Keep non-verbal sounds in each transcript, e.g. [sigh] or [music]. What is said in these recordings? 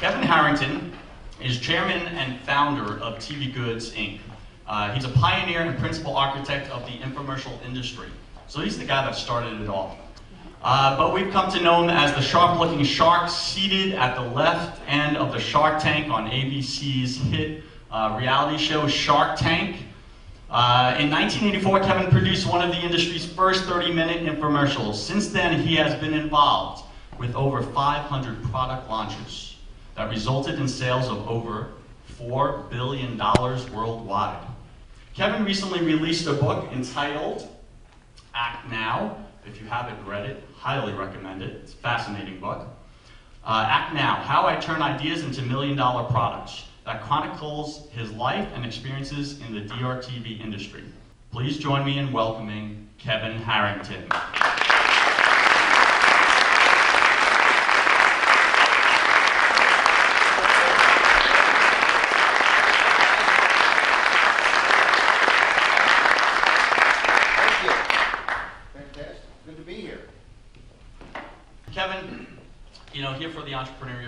Kevin Harrington is chairman and founder of TV Goods, Inc. Uh, he's a pioneer and principal architect of the infomercial industry. So he's the guy that started it all. Uh, but we've come to know him as the sharp-looking shark seated at the left end of the Shark Tank on ABC's hit uh, reality show Shark Tank. Uh, in 1984, Kevin produced one of the industry's first 30-minute infomercials. Since then, he has been involved with over 500 product launches that resulted in sales of over $4 billion worldwide. Kevin recently released a book entitled Act Now. If you haven't read it, highly recommend it. It's a fascinating book. Uh, Act Now, How I Turn Ideas into Million Dollar Products, that chronicles his life and experiences in the DRTV industry. Please join me in welcoming Kevin Harrington. Thank you. Fantastic. Good to be here. Kevin, you know, here for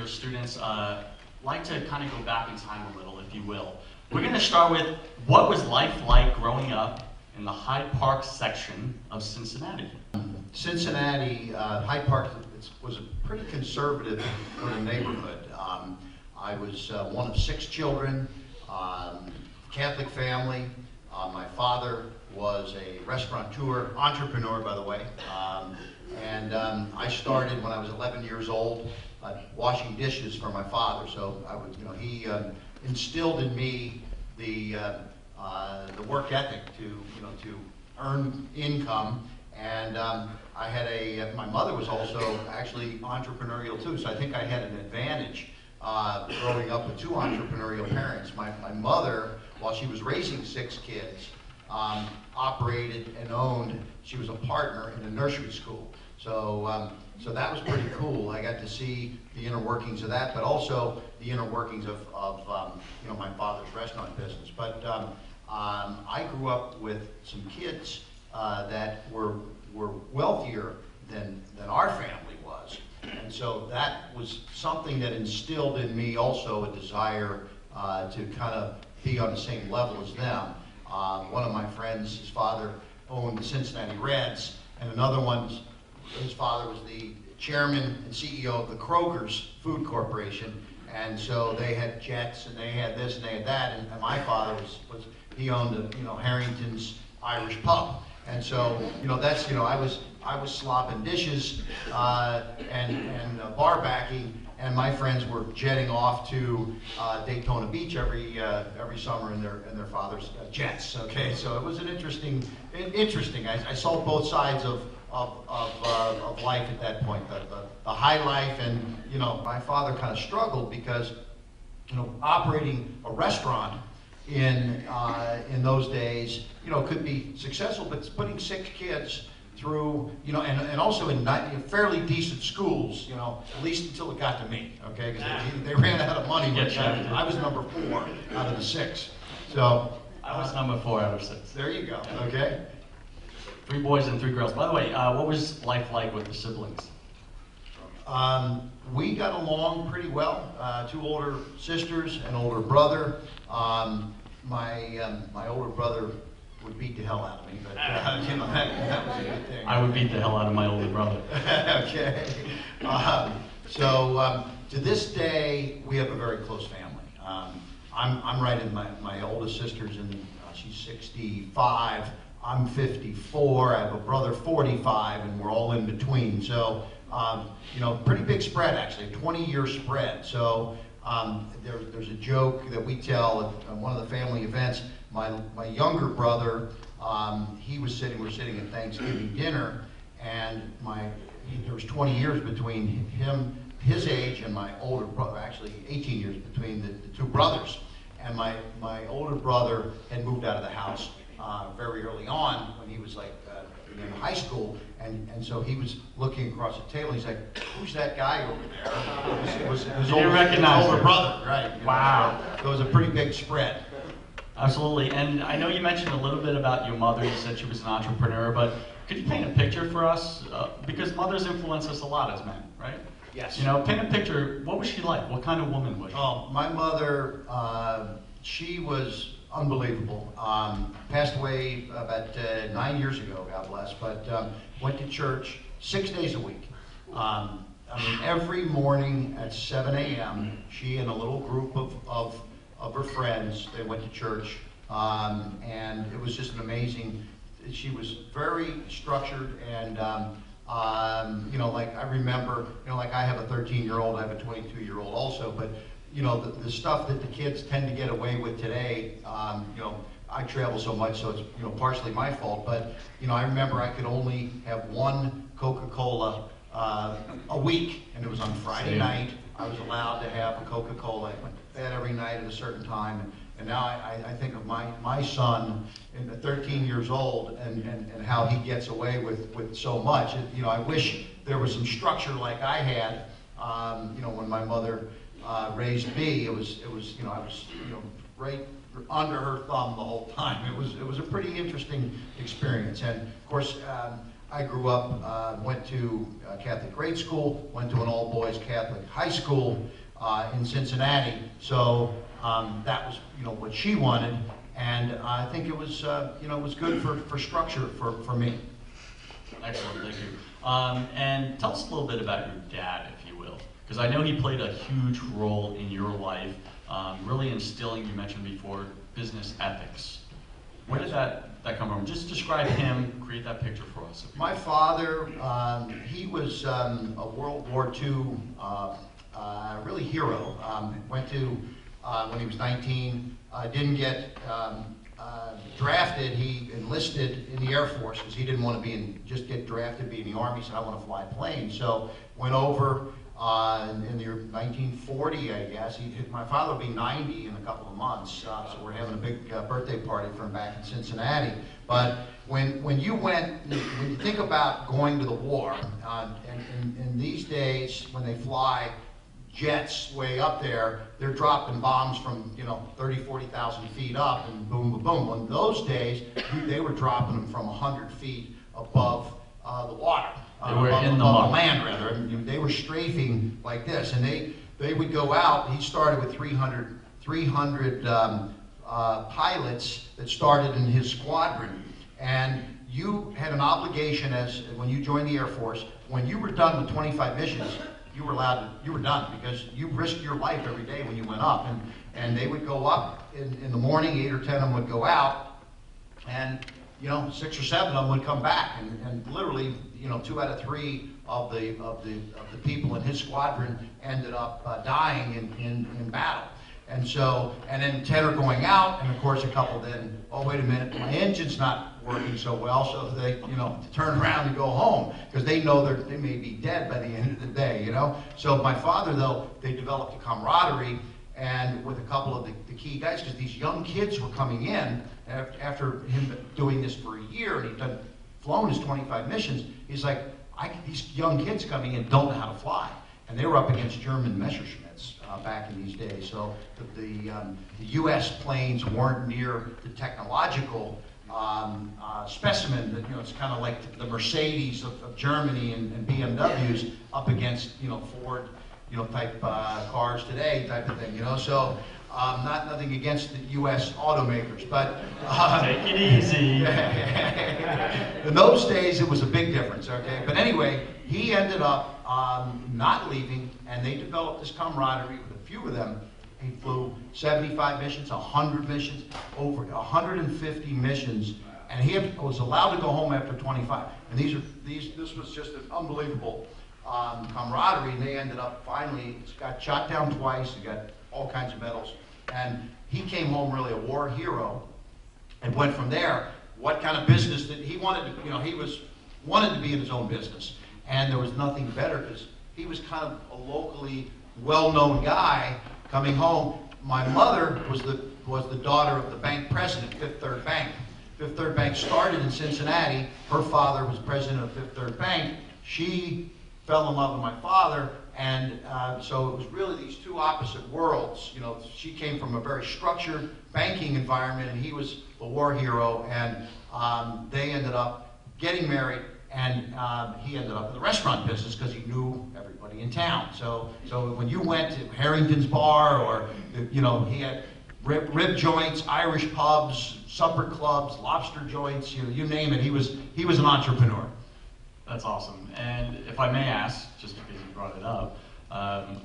entrepreneurial students, uh, like to kind of go back in time a little, if you will. We're going to start with what was life like growing up in the Hyde Park section of Cincinnati? Cincinnati, uh, Hyde Park was a pretty conservative little neighborhood. Um, I was uh, one of six children, um, Catholic family. Uh, My father was a restaurateur, entrepreneur, by the way. Um, And um, I started when I was 11 years old, uh, washing dishes for my father. So I was, you know, he uh, instilled in me the, uh, uh, the work ethic to, you know, to earn income. And um, I had a, my mother was also actually entrepreneurial too, so I think I had an advantage uh, growing up with two entrepreneurial parents. My, my mother, while she was raising six kids, um, operated and owned, she was a partner in a nursery school. So, um, so that was pretty cool. I got to see the inner workings of that, but also the inner workings of, of um, you know, my father's restaurant business. But um, um, I grew up with some kids uh, that were, were wealthier than, than our family was. And so that was something that instilled in me also a desire uh, to kind of be on the same level as them. Uh, One of my friends, his father owned the Cincinnati Reds, and another one, his father was the chairman and CEO of the Kroger's Food Corporation. And so they had jets, and they had this, and they had that, and and my father was, was, he owned, a, you know, Harrington's Irish Pub. And so, you know, that's, you know, I was, I was slopping dishes, uh, and, and uh, bar backing, and my friends were jetting off to uh, Daytona Beach every, uh, every summer in their, in their father's uh, jets, okay? So it was an interesting, interesting, I, I saw both sides of, of, of, uh, of life at that point, the, the, the high life, and, you know, my father kind of struggled because, you know, operating a restaurant in, uh, in those days, you know, could be successful, but putting six kids through, you know, and, and also in in fairly decent schools, you know, at least until it got to me, okay? Because they, they ran out of money, Yes, I was- I was number four out of the six. So, I was number four out of six. there you go, okay? Three boys and three girls. By the way, uh, what was life like with the siblings? Um, we got along pretty well. Uh, two older sisters, an older brother. Um, my um, my older brother would beat the hell out of me, but uh, you know that, that was a good thing. I would beat the hell out of my older brother. [laughs] okay. Um, so um, to this day, we have a very close family. Um, I'm, I'm right in my, my oldest sister's in, uh, she's 65. I'm 54. I have a brother 45, and we're all in between. So, um, you know, pretty big spread actually, 20 year spread. So um, there, there's a joke that we tell at one of the family events. My, my younger brother, um, he was sitting, we're sitting at Thanksgiving dinner, and my, he- there was 20 years between him, his age, and my older brother, actually 18 years between the, the two brothers. And my, my older brother had moved out of the house uh, very early on when he was like uh, in high school, and, and so he was looking across the table. And he's like, "Who's that guy over there?" It was, it was his, older, his older brother, right? you know, Wow. So it was a pretty big spread. Absolutely. And I know you mentioned a little bit about your mother. You said she was an entrepreneur, but could you paint a picture for us? Uh, because mothers influence us a lot as men, right? Yes. You know, paint a picture. What was she like? What kind of woman was she? Oh, my mother, uh, she was unbelievable. Um, passed away about uh, nine years ago, God bless, but um, went to church six days a week. Um, I mean, every morning at 7 a.m., she and a little group of, of, of her friends, they went to church. Um, and it was just an amazing, she was very structured and, um, um, you know, like I remember, you know, like I have a 13 year old, I have a 22 year old also, but, you know, the, the stuff that the kids tend to get away with today, um, you know, I travel so much, so it's, you know, partially my fault, but, you know, I remember I could only have one Coca-Cola uh, a week, and it was on Friday Same. night. I was allowed to have a Coca-Cola. I went bed every night at a certain time, and, now I, I- think of my, my son, in 13 years old, and, and, and how he gets away with, with so much. And, You know, I wish there was some structure like I had, um, you know, when my mother uh, raised me. It was, it was, you know, I was, you know, right under her thumb the whole time. It was, it was a pretty interesting experience. And of course, um, I grew up, uh, went to uh, Catholic grade school, went to an all-boys Catholic high school uh, in Cincinnati. So um, that was, you know, what she wanted. And I think it was, uh, you know, it was good for, for structure for, for me. Excellent, thank you. Um, and tell us a little bit about your dad, if you will, because I know he played a huge role in your life, um, really instilling, you mentioned before, business ethics. Where did that, that come from? Just describe him, create that picture for us. My father, um, he was um, a World War II uh, uh, really hero. Um, went to uh, when he was 19, uh, didn't get um, uh, drafted. He enlisted in the Air Force because he didn't want to be in just get drafted, be in the Army. He said I want to fly planes. So went over uh, in, in the year 1940, I guess. He, my father will be 90 in a couple of months, uh, so we're having a big birthday party for him back in Cincinnati. But when, when you went, when you think about going to the war, and, and, and these days when they fly jets way up there, they're dropping bombs from, you know, 30, 40,000 feet up and boom, boom, boom. In those days, they were dropping them from 100 feet above uh, the water. uh, They were above, in the above muck. land rather. And they were strafing like this, and they they would go out. He started with 300 300 um, uh, pilots that started in his squadron, and you had an obligation as when you joined the Air Force. When you were done with 25 missions, you were allowed to, you were done because you risked your life every day when you went up, and and they would go up in, in the morning. Eight or ten of them would go out, and you know six or seven of them would come back and, and literally you know two out of three of the of the of the people in his squadron ended up uh, dying in, in in battle and so and then 10 are going out and of course a couple then oh wait a minute my engine's not working so well so they you know turn around and go home because they know they're, they may be dead by the end of the day you know so my father though they developed a camaraderie and with a couple of the, the key guys, because these young kids were coming in af- after him doing this for a year, and he'd done flown his 25 missions. He's like, I, these young kids coming in don't know how to fly, and they were up against German Messerschmitts uh, back in these days. So the the, um, the U.S. planes weren't near the technological um, uh, specimen. That, you know, it's kind of like the Mercedes of, of Germany and, and BMWs up against you know Ford you know, type uh, cars today, type of thing, you know. So, um, not nothing against the U.S. automakers, but uh, Take it easy. [laughs] in those days it was a big difference. Okay, but anyway, he ended up um, not leaving, and they developed this camaraderie with a few of them. He flew 75 missions, 100 missions, over 150 missions, and he was allowed to go home after 25. And these are these. This was just an unbelievable um, camaraderie, and they ended up finally got shot down twice. He got all kinds of medals, and he came home really a war hero, and went from there. What kind of business did he wanted? To, you know, he was wanted to be in his own business, and there was nothing better because he was kind of a locally well-known guy coming home. My mother was the was the daughter of the bank president, Fifth Third Bank. Fifth Third Bank started in Cincinnati. Her father was president of Fifth Third Bank. She fell in love with my father, and uh, so it was really these two opposite worlds. You know, she came from a very structured banking environment, and he was a war hero, and um, they ended up getting married And um, he ended up in the restaurant business because he knew everybody in town. So, so when you went to Harrington's Bar or, you know, he had rib, rib joints, Irish pubs, supper clubs, lobster joints, you, know, you name it, he was, he was an entrepreneur. That's awesome. And if I may ask, just because you brought it up, um,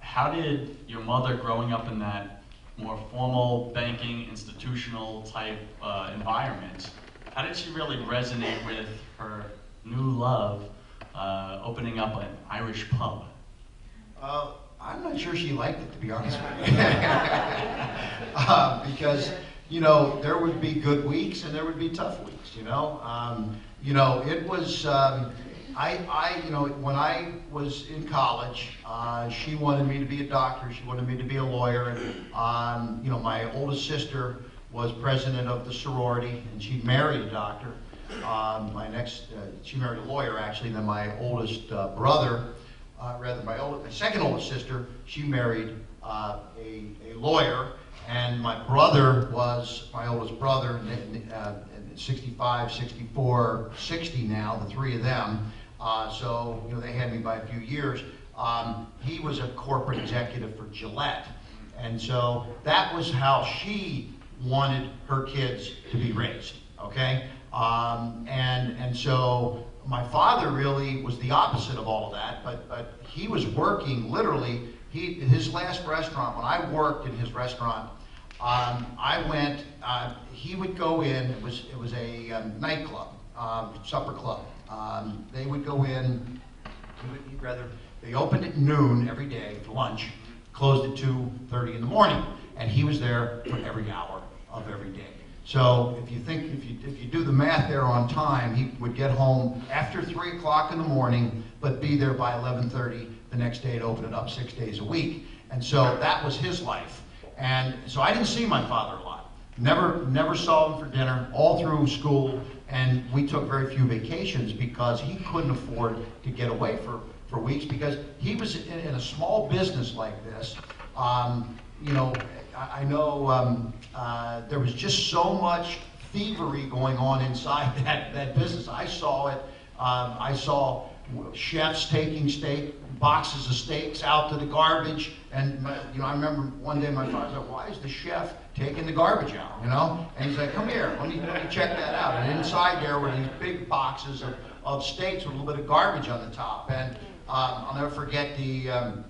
how did your mother, growing up in that more formal banking, institutional type uh, environment, how did she really resonate with her new love, uh, opening up an Irish pub? Uh, I'm not sure she liked it, to be honest with you. [laughs] [laughs] uh, because, you know, there would be good weeks and there would be tough weeks, you know. Um, you know, it was, um, I, I, you know, when I was in college, uh, she wanted me to be a doctor, she wanted me to be a lawyer. And, um, you know, my oldest sister was president of the sorority and she married a doctor. Um, my next, uh, she married a lawyer actually, and then my oldest uh, brother, uh, rather my, old, my second oldest sister, she married uh, a, a lawyer, and my brother was my oldest brother, uh, 65, 64, 60 now, the three of them. Uh, so, you know, they had me by a few years. Um, he was a corporate executive for Gillette. And so that was how she wanted her kids to be raised, okay? Um, and, and so my father really was the opposite of all of that, but, but he was working literally, he, his last restaurant, when I worked in his restaurant, um, I went, uh, he would go in, it was, it was a um, nightclub, um, supper club. Um, they would go in, would, rather, they opened at noon every day for lunch, closed at 2.30 in the morning, and he was there for every hour of every day. So if you think, if you, if you do the math there on time, he would get home after 3 o'clock in the morning, but be there by 11.30 the next day to open it up six days a week. And so that was his life. And so I didn't see my father a lot. Never, never saw him for dinner all through school, and we took very few vacations because he couldn't afford to get away for, for weeks because he was in, in a small business like this. Um, you know, I, I know um, uh, there was just so much thievery going on inside [laughs] that, that business. I saw it. Um, I saw chefs taking steak boxes of steaks out to the garbage. And my, you know, I remember one day my father said, "Why is the chef taking the garbage out?" You know, and he's like, "Come here, let me, let me check that out." And inside there were these big boxes of, of steaks with a little bit of garbage on the top. And um, I'll never forget the. Um,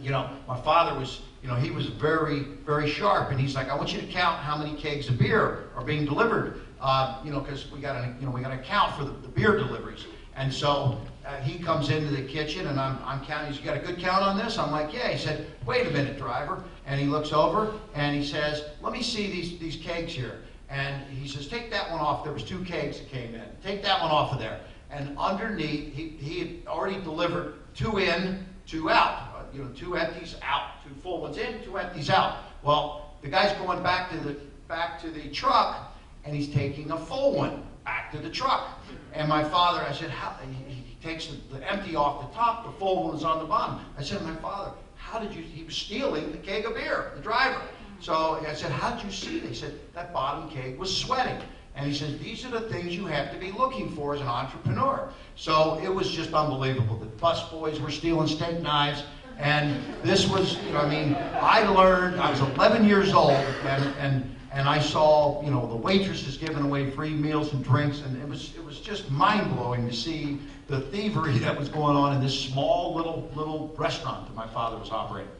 you know, my father was, you know, he was very, very sharp, and he's like, I want you to count how many kegs of beer are being delivered, uh, you know, because we got to, you know, we got to count for the, the beer deliveries. And so uh, he comes into the kitchen and I'm, I'm counting. He's got a good count on this? I'm like, yeah. He said, wait a minute, driver. And he looks over and he says, let me see these, these kegs here. And he says, take that one off. There was two kegs that came in. Take that one off of there. And underneath, he, he had already delivered two in, two out. You know, two empties out, two full ones in, two empties out. Well, the guy's going back to the back to the truck, and he's taking a full one back to the truck. And my father, I said, how, he, takes the, the, empty off the top, the full one's on the bottom. I said, my father, how did you, he was stealing the keg of beer, the driver. So I said, how did you see it? He said, that bottom keg was sweating. And he says, these are the things you have to be looking for as an entrepreneur. So it was just unbelievable. The bus boys were stealing steak knives. And this was, you know, I mean, I learned, I was 11 years old, and, and and I saw, you know, the waitresses giving away free meals and drinks, and it was it was just mind blowing to see the thievery [laughs] that was going on in this small little little restaurant that my father was operating.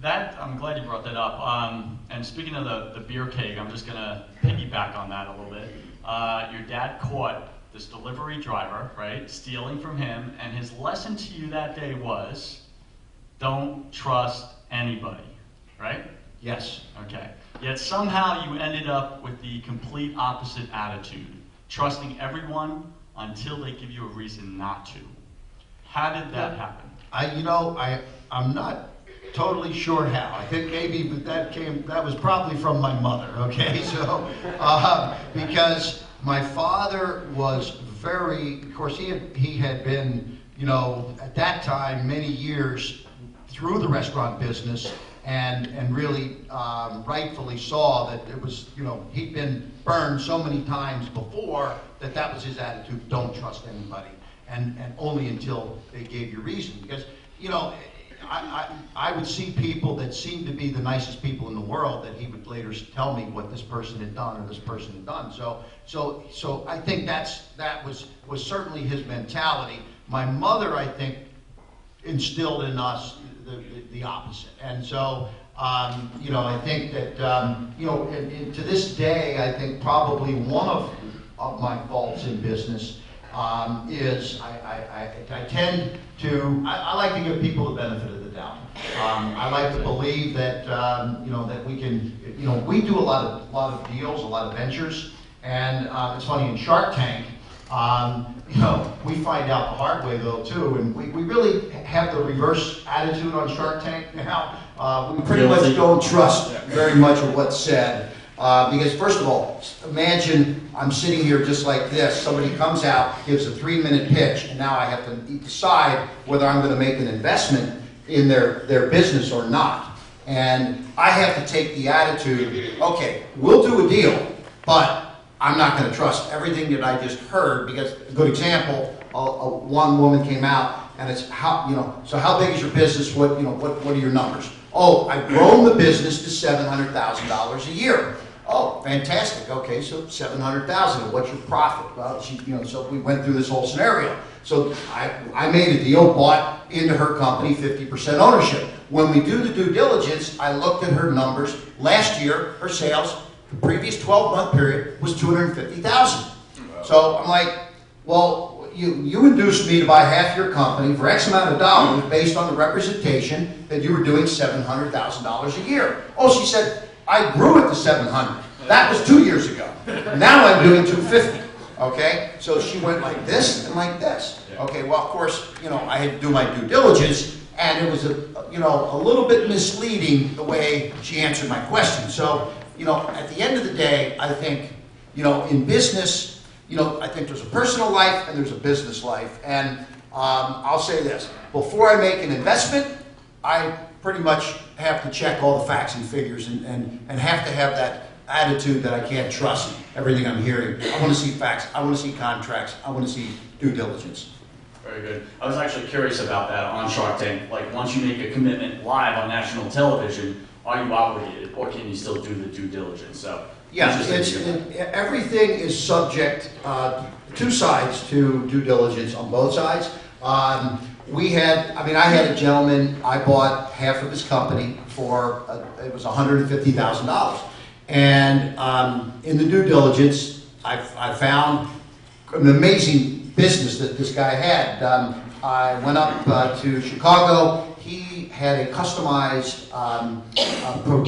That I'm glad you brought that up. Um, and speaking of the, the beer keg, I'm just gonna piggyback on that a little bit. Uh, your dad caught this delivery driver, right, stealing from him, and his lesson to you that day was, don't trust anybody, right? Yes. Okay. Yet somehow you ended up with the complete opposite attitude, trusting everyone until they give you a reason not to. How did that happen? I, you know, I, I'm not totally sure how. I think maybe, but that came, that was probably from my mother, okay? [laughs] So, uh, because my father was very, of course, he had, he had been, you know, at that time, many years through the restaurant business, and, and really um, rightfully saw that it was, you know, he'd been burned so many times before that that was his attitude, don't trust anybody, and, and only until they gave you reason. Because, you know, I, I, would see people that seemed to be the nicest people in the world that he would later tell me what this person had done or this person had done. So, so, so I think that's, that was, was certainly his mentality. My mother, I think, instilled in us the, the, the opposite. And so, um, you know, I think that, um, you know, and, and to this day, I think probably one of, of my faults in business um, is I, I, I, I tend to, I, I like to give people the benefit of the doubt. Um, I like to believe that, um, you know, that we can, you know, we do a lot of, lot of deals, a lot of ventures, and uh, it's funny, in Shark Tank, um, you know, we find out the hard way though too, and we, we really have the reverse attitude on Shark Tank now. Uh, we pretty much don't trust very much of what's said. Uh, because first of all, imagine I'm sitting here just like this, somebody comes out, gives a three-minute pitch, and now I have to decide whether I'm gonna make an investment in their, their business or not. And I have to take the attitude, okay, we'll do a deal, but I'm not gonna trust everything that I just heard, because, a good example, a, a, one woman came out, and it's how, you know, so how big is your business, what, you know, what, what are your numbers? Oh, I've grown the business to seven hundred thousand dollars a year. Oh, fantastic, okay, so seven hundred thousand, what's your profit? Well, she, you know, so we went through this whole scenario. So I, I made a deal, bought into her company fifty percent ownership. When we do the due diligence, I looked at her numbers, last year, her sales, the previous twelve-month period was two hundred and fifty thousand. So I'm like, well, you, you induced me to buy half your company for X amount of dollars based on the representation that you were doing seven hundred thousand dollars a year. Oh, she said, I grew it to seven hundred. That was two years ago. Now I'm doing two fifty. Okay, so she went like this and like this. Okay, well, of course, you know, I had to do my due diligence, and it was a, you know, a little bit misleading the way she answered my question. So, you know, at the end of the day, I think, you know, in business, you know, I think there's a personal life and there's a business life. And um, I'll say this, before I make an investment, I pretty much have to check all the facts and figures and, and, and have to have that attitude that I can't trust everything I'm hearing. I want to see facts, I want to see contracts, I want to see due diligence. Very good. I was actually curious about that on Shark Tank. Like, once you make a commitment live on national television, are you obligated, or can you still do the due diligence? So. Yeah, it's, it- everything is subject, uh, two sides to due diligence on both sides. Um, We had, I mean, I had a gentleman, I bought half of his company for, uh, it was $150,000. And um, in the due diligence, I I found an amazing business that this guy had. Um, I went up uh, to Chicago. He had a customized um, uh, pro-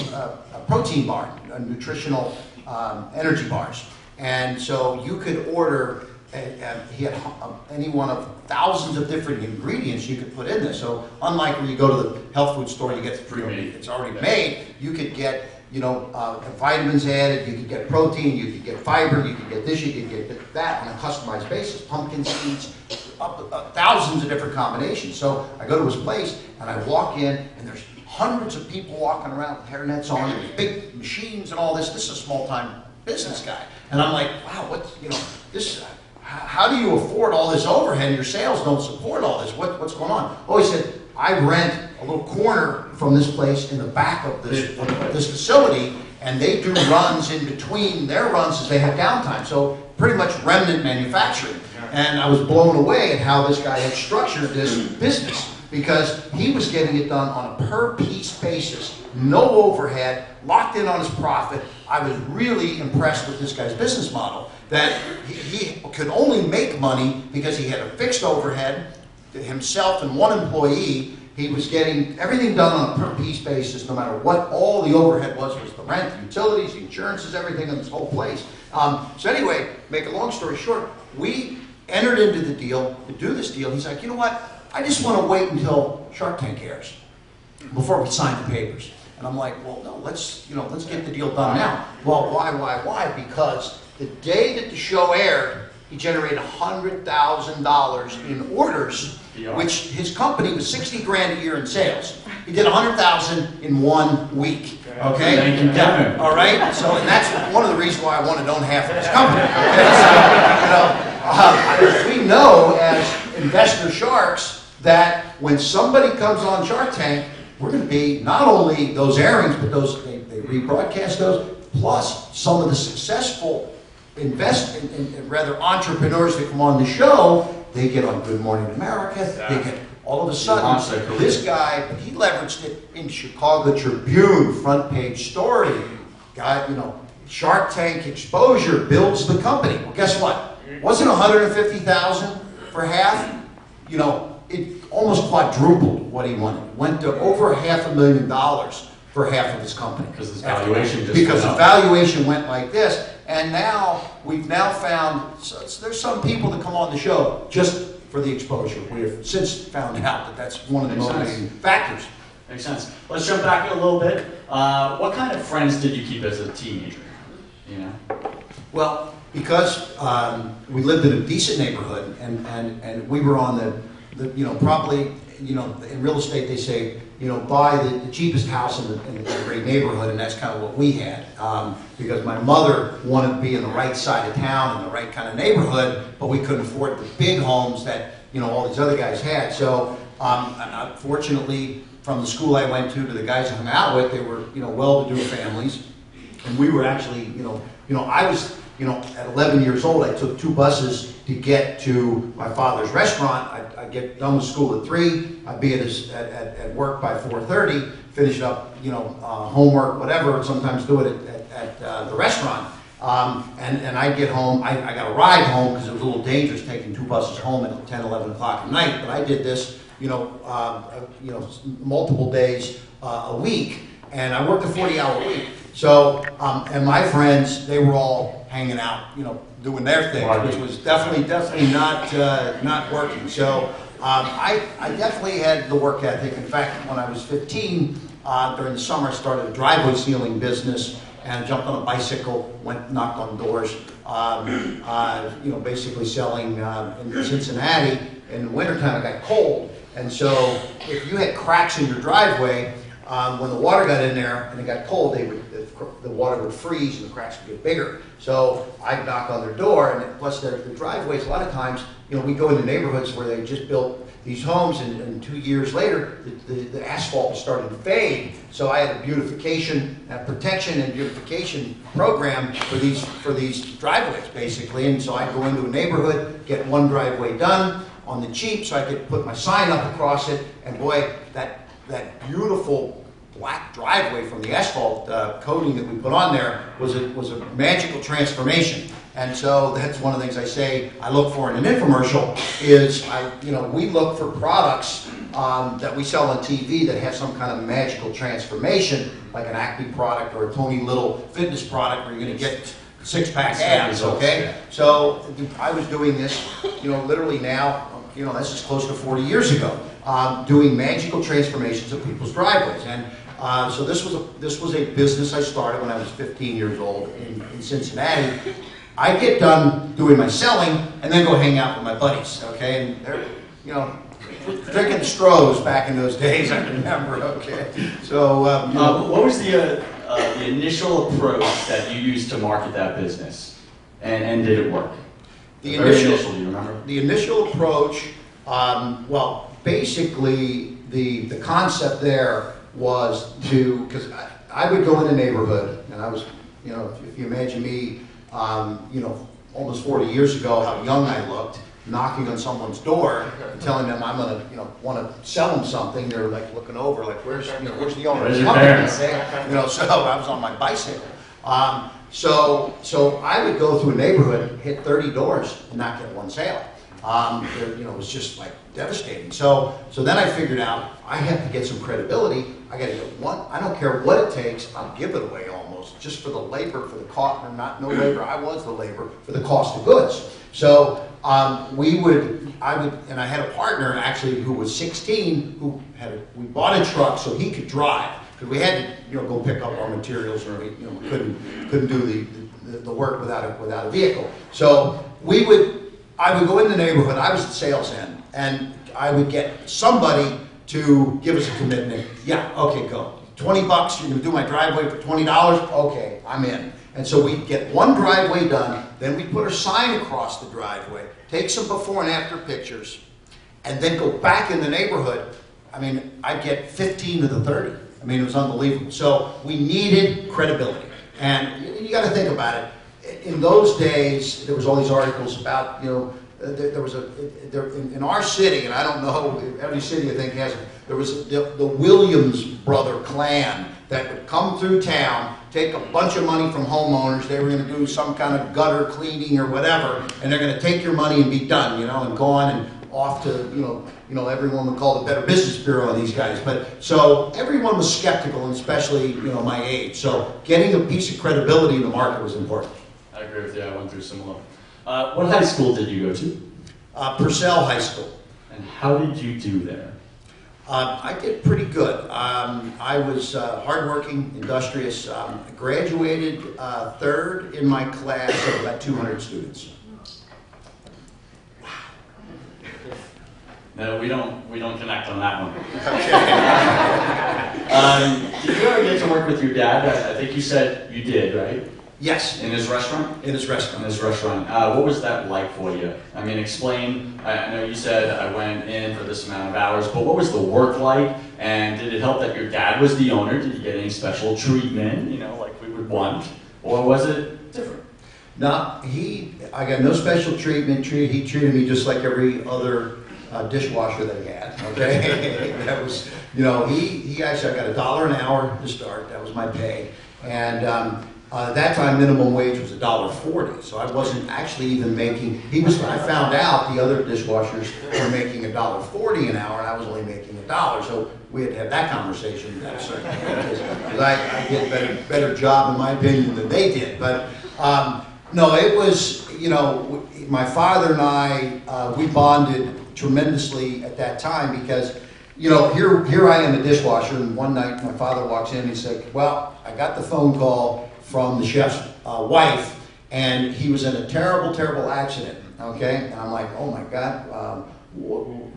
a protein bar, a nutritional um, energy bars. And so you could order, he had uh, any one of thousands of different ingredients you could put in this. So unlike when you go to the health food store, you get the Pre-made. it's already made. You could get, you know, uh, vitamins added, you could get protein, you could get fiber, you could get this, you could get that on a customized basis, pumpkin seeds, up, uh, thousands of different combinations. So I go to his place and I walk in and there's hundreds of people walking around with hairnets on, big machines and all this. This is a small-time business guy. And I'm like, wow, what's, you know, this, how do you afford all this overhead? Your sales don't support all this. What, what's going on? Oh, he said, I rent a little corner from this place in the back of this, of this facility, and they do runs in between their runs as they have downtime. So pretty much remnant manufacturing. And I was blown away at how this guy had structured this business because he was getting it done on a per piece basis, no overhead, locked in on his profit. I was really impressed with this guy's business model that he, he could only make money because he had a fixed overhead, himself and one employee. He was getting everything done on a per piece basis, no matter what all the overhead was, was the rent, the utilities, the insurances, everything in this whole place. Um, so anyway, make a long story short, we entered into the deal to do this deal. He's like, you know what? I just want to wait until Shark Tank airs before we sign the papers. And I'm like, well, no, let's, you know, let's get the deal done now. Well, why, why, why? Because the day that the show aired, he generated hundred thousand dollars in orders, which his company was sixty grand a year in sales. He did 100,000 in one week, okay? All right, so, and that's one of the reasons why I want to own half of his company. okay? So, you know, uh, We know as investor sharks that when somebody comes on Shark Tank, we're going to be not only those airings, but those, they they rebroadcast those, plus some of the successful invest, in- in- in rather entrepreneurs that come on the show, they get on Good Morning America, they get, all of a sudden, this guy, he leveraged it in Chicago Tribune, front page story. Got, you know, Shark Tank exposure builds the company. Well, guess what? Wasn't 150,000 for half? You know, it almost quadrupled what he wanted. Went to over half a million dollars for half of his company. Because his valuation just Because the valuation went like this, and now, we've now found, so there's some people that come on the show just for the exposure. We have since found out that that's one of the motivating factors. Makes sense. Let's jump back a little bit. Uh, what kind of friends did you keep as a teenager? You know? Well, because um, we lived in a decent neighborhood, and, and, and we were on the, the, you know, probably, you know, in real estate, they say, you know, buy the the cheapest house in, the, in a great neighborhood, and that's kind of what we had. Um, because my mother wanted to be in the right side of town, in the right kind of neighborhood, but we couldn't afford the big homes that, you know, all these other guys had. So, um, unfortunately, from the school I went to, to the guys I hung out with, they were, you know, well-to-do families. And we were actually, you know, you know, I was, you know, at 11 years old, I took two buses to get to my father's restaurant. I'd, I'd get done with school at three. I'd be at, his, at, at, at work by 4:30, finish up, you know, uh, homework, whatever. Sometimes do it at, at, uh, the restaurant. Um, and, and I'd get home. I, I got a ride home because it was a little dangerous taking two buses home at 10, 11 o'clock at night. But I did this, you know, uh, you know, multiple days uh, a week, and I worked a 40-hour week. So, um, and my friends, they were all hanging out, you know, doing their thing, which was definitely, definitely not, uh, not working. So, um, I, I definitely had the work ethic. In fact, when I was 15, uh, during the summer, I started a driveway sealing business and jumped on a bicycle, went, knocked on doors, um, uh, you know, basically selling, uh, in Cincinnati. In the wintertime, it got cold. And so if you had cracks in your driveway, um, when the water got in there and it got cold, they would, the, water would freeze and the cracks would get bigger. So I'd knock on their door, and plus the driveways, a lot of times, you know, we go into neighborhoods where they just built these homes, and, and two years later, the, the, the asphalt was starting to fade. So I had a beautification, a protection and beautification program for these, for these driveways, basically. And so I'd go into a neighborhood, get one driveway done on the cheap, so I could put my sign up across it, and boy, that, that beautiful black driveway from the asphalt uh, coating that we put on there was a, was a magical transformation. And so that's one of the things I say I look for in an infomercial is I, you know, we look for products um, that we sell on TV that have some kind of magical transformation, like an Acme product or a Tony Little fitness product where you're going to get six-pack abs, okay? So I was doing this, you know, literally now, you know, this is close to 40 years ago, um, doing magical transformations of people's driveways. And uh, so this was a this was a business I started when I was 15 years old in, in Cincinnati. I get done doing my selling and then go hang out with my buddies, okay? And they're, you know, drinking Strohs back in those days, I remember, okay? So, um, Uh, what was the, uh, uh, the initial approach that you used to market that business? And, and did it work? The very initial- initial, do you remember? The initial approach, um, well, basically, the, the concept there was to, because I, I would go in a neighborhood, and I was, you know, if- if you imagine me, um, you know, almost 40 years ago, how young I looked, knocking on someone's door, and telling them I'm gonna, you know, want to sell them something, they're like looking over, like, where's, you know, where's the owner? Where's the? You know, so I was on my bicycle. Um, so, so I would go through a neighborhood, hit 30 doors, and not get one sale. Um, you know, it was just like devastating. So, so then I figured out I have to get some credibility. I got to get one. I don't care what it takes. I'll give it away almost just for the labor, for the cost. Or not no labor. I was the labor for the cost of goods. So um, we would, I would, and I had a partner actually who was 16 who had a, we bought a truck so he could drive because we had to you know go pick up our materials or you know we couldn't couldn't do the, the, the work without a, without a vehicle. So we would I would go in the neighborhood, I was the sales end, and I would get somebody to give us a commitment. Yeah, okay, go. 20 bucks, you're gonna do my driveway for $20? Okay, I'm in. And so we'd get one driveway done, then we'd put a sign across the driveway, take some before and after pictures, and then go back in the neighborhood. I mean, I'd get 15 of the 30. I mean, it was unbelievable. So we needed credibility. And you, you gotta think about it. In those days, there was all these articles about, you know, uh, there, there was a, there, in, in our city, and I don't know, every city I think has it, there was the, the Williams brother clan that would come through town, take a bunch of money from homeowners, they were gonna do some kind of gutter cleaning or whatever, and they're gonna take your money and be done, you know, and gone and off to, you know, you know, everyone would call the Better Business Bureau on these guys. But, so everyone was skeptical, and especially, you know, my age. So getting a piece of credibility in the market was important. I agree with you, I went through similar. Uh, what high school did you go to? Uh, Purcell High School. And how did you do there? Um, I did pretty good. Um, I was uh, hardworking, industrious. Um, graduated uh, third in my class of about 200 students. No, we don't, we don't connect on that one. [laughs] Um, did you ever get to work with your dad? I, I think you said you did, right? Yes, In his restaurant? in his restaurant. In his restaurant. Uh, what was that like for you? I mean, explain. I, I know you said I went in for this amount of hours, but what was the work like? And did it help that your dad was the owner? Did you get any special treatment, you know, like we would want? Or was it different? No, he, I got no special treatment. Treated, he treated me just like every other uh, dishwasher that he had. Okay, [laughs] that was, you know, he he actually I got a dollar an hour to start. That was my pay, and um, uh, at that time minimum wage was a dollar forty. So I wasn't actually even making. He was. I found out the other dishwashers were making a dollar forty an hour, and I was only making a dollar. So we had to have that conversation. Because I, I did a better better job in my opinion than they did, but. Um, no, it was, you know, my father and I, uh, we bonded tremendously at that time because, you know, here, here I am a dishwasher, and one night my father walks in and he said, well, I got the phone call from the chef's uh, wife, and he was in a terrible, terrible accident, okay? And I'm like, oh my God, um,